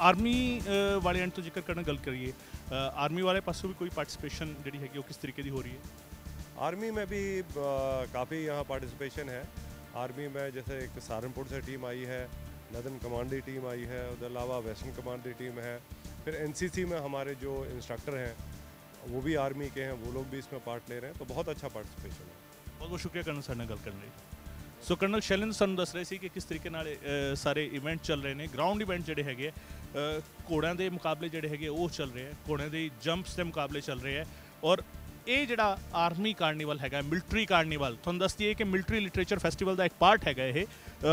ਆਰਮੀ ਅ, ਵਾਲੇ ਐਂਡ ਤੋਂ ਜ਼ਿਕਰ ਕਰਨ ਗੱਲ ਕਰੀਏ ਆਰਮੀ ਵਾਲੇ ਪਾਸੋਂ ਵੀ ਕੋਈ ਪਾਰਟਿਸਿਪੇਸ਼ਨ ਜਿਹੜੀ ਹੈਗੀ ਉਹ ਕਿਸ ਤਰੀਕੇ ਦੀ ਹੋ ਰਹੀ ਹੈ आर्मी में भी काफ़ी यहाँ पार्टिसिपेशन है आर्मी में जैसे एक सहारनपुर से टीम आई है नदन कमांडी टीम आई है उसके अलावा वेस्टर्न कमांडी टीम है फिर एनसीसी में हमारे जो इंस्ट्रक्टर हैं वो भी आर्मी के हैं वो लोग भी इसमें पार्ट ले रहे हैं तो बहुत अच्छा पार्टिसिपेशन है ਬਹੁਤ ਬਹੁਤ ਸ਼ੁਕਰੀਆ ਕਰਨ ਸਾਡੇ ਨਾਲ ਗੱਲ ਕਰਨ ਲਈ ਸੋ ਕਰਨਲ ਸ਼ੈਲਨ ਸਾਨੂੰ ਦੱਸ ਰਹੇ ਸੀ ਕਿ ਕਿਸ ਤਰੀਕੇ ਨਾਲ ਅ, ਸਾਰੇ ਇਵੈਂਟ ਚੱਲ ਰਹੇ ਨੇ ਗਰਾਊਂਡ ਇਵੈਂਟ ਜਿਹੜੇ ਹੈਗੇ ਆ, ਅ, ਘੋੜਿਆਂ ਦੇ ਮੁਕਾਬਲੇ ਜਿਹੜੇ ਹੈਗੇ ਉਹ ਚੱਲ ਰਹੇ ਆ ਘੋੜਿਆਂ ਦੇ ਜੰਪਸ ਦੇ ਮੁਕਾਬਲੇ ਚੱਲ ਰਹੇ ਆ ਔਰ ਇਹ ਜਿਹੜਾ ਆਰਮੀ ਕਾਰਨੀਵਲ ਹੈਗਾ, ਮਿਲਟਰੀ ਕਾਰਨੀਵਲ, ਤੁਹਾਨੂੰ ਦੱਸਦੀ ਹੈ ਕਿ ਮਿਲਟਰੀ ਲਿਟਰੇਚਰ ਫੈਸਟੀਵਲ ਦਾ ਇੱਕ ਪਾਰਟ ਹੈਗਾ ਇਹ।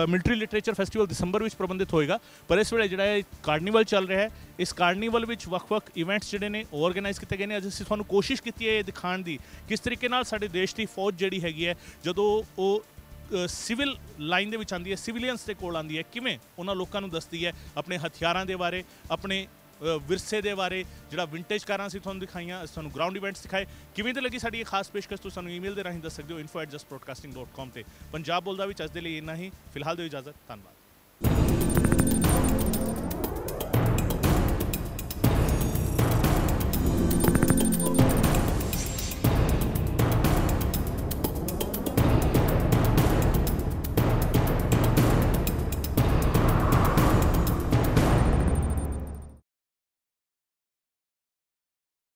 ਮਿਲਟਰੀ ਲਿਟਰੇਚਰ ਫੈਸਟੀਵਲ ਦਸੰਬਰ ਵਿੱਚ ਪ੍ਰਬੰਧਿਤ ਹੋਏਗਾ, ਪਰ ਇਸ ਵੇਲੇ ਜਿਹੜਾ ਇਹ ਕਾਰਨੀਵਲ ਚੱਲ ਰਿਹਾ ਹੈ, ਇਸ ਕਾਰਨੀਵਲ ਵਿੱਚ ਵੱਖ-ਵੱਖ ਇਵੈਂਟਸ ਜਿਹੜੇ ਨੇ ਆਰਗੇਨਾਈਜ਼ ਕੀਤੇ ਗਏ ਨੇ। ਅੱਜ ਅਸੀਂ ਤੁਹਾਨੂੰ ਕੋਸ਼ਿਸ਼ ਕੀਤੀ ਹੈ ਇਹ ਦਿਖਾਉਣ ਦੀ, ਕਿਸ ਤਰੀਕੇ ਨਾਲ ਸਾਡੇ ਦੇਸ਼ ਦੀ ਫੌਜ ਜਿਹੜੀ ਹੈਗੀ ਹੈ, ਜਦੋਂ ਉਹ ਸਿਵਲ ਲਾਈਨ ਦੇ ਵਿੱਚ ਆਉਂਦੀ ਹੈ, ਸਿਵਲੀਅਨਸ ਦੇ ਕੋਲ ਆਉਂਦੀ ਹੈ। ਕਿਵੇਂ? ਉਹਨਾਂ ਲੋਕਾਂ ਨੂੰ ਦੱਸਦੀ ਹੈ ਆਪਣੇ ਹਥਿਆਰਾਂ ਦੇ ਬਾਰੇ, ਆਪਣੇ ਵਿਰਸੇ ਦੇ ਬਾਰੇ, ਜਿਹੜਾ ਵਿੰਟੇਜ ਕਾਰਾਂ ਸੀ ਤੁਹਾਨੂੰ ਦਿਖਾਈਆਂ, ਅਸੀਂ ਤੁਹਾਨੂੰ ਗਰਾਊਂਡ ਇਵੈਂਟਸ ਦਿਖਾਏ। ਕਿਵੇਂ ਦੀ ਲੱਗੀ ਸਾਡੀ ਇਹ ਖਾਸ ਪੇਸ਼ਕਸ਼, ਤੁਸੀਂ ਸਾਨੂੰ ਈਮੇਲ ਦੇ ਰਾਹੀਂ ਦੱਸ ਸਕਦੇ ਹੋ info@justbroadcasting.com ਤੇ। ਪੰਜਾਬ ਬੋਲਦਾ ਵਿੱਚ ਅੱਜ ਦੇ ਲਈ ਇੰਨਾ ਹੀ। ਫਿਲਹਾਲ ਦਿਓ ਇਜਾਜ਼ਤ, ਧੰਨਵਾਦ।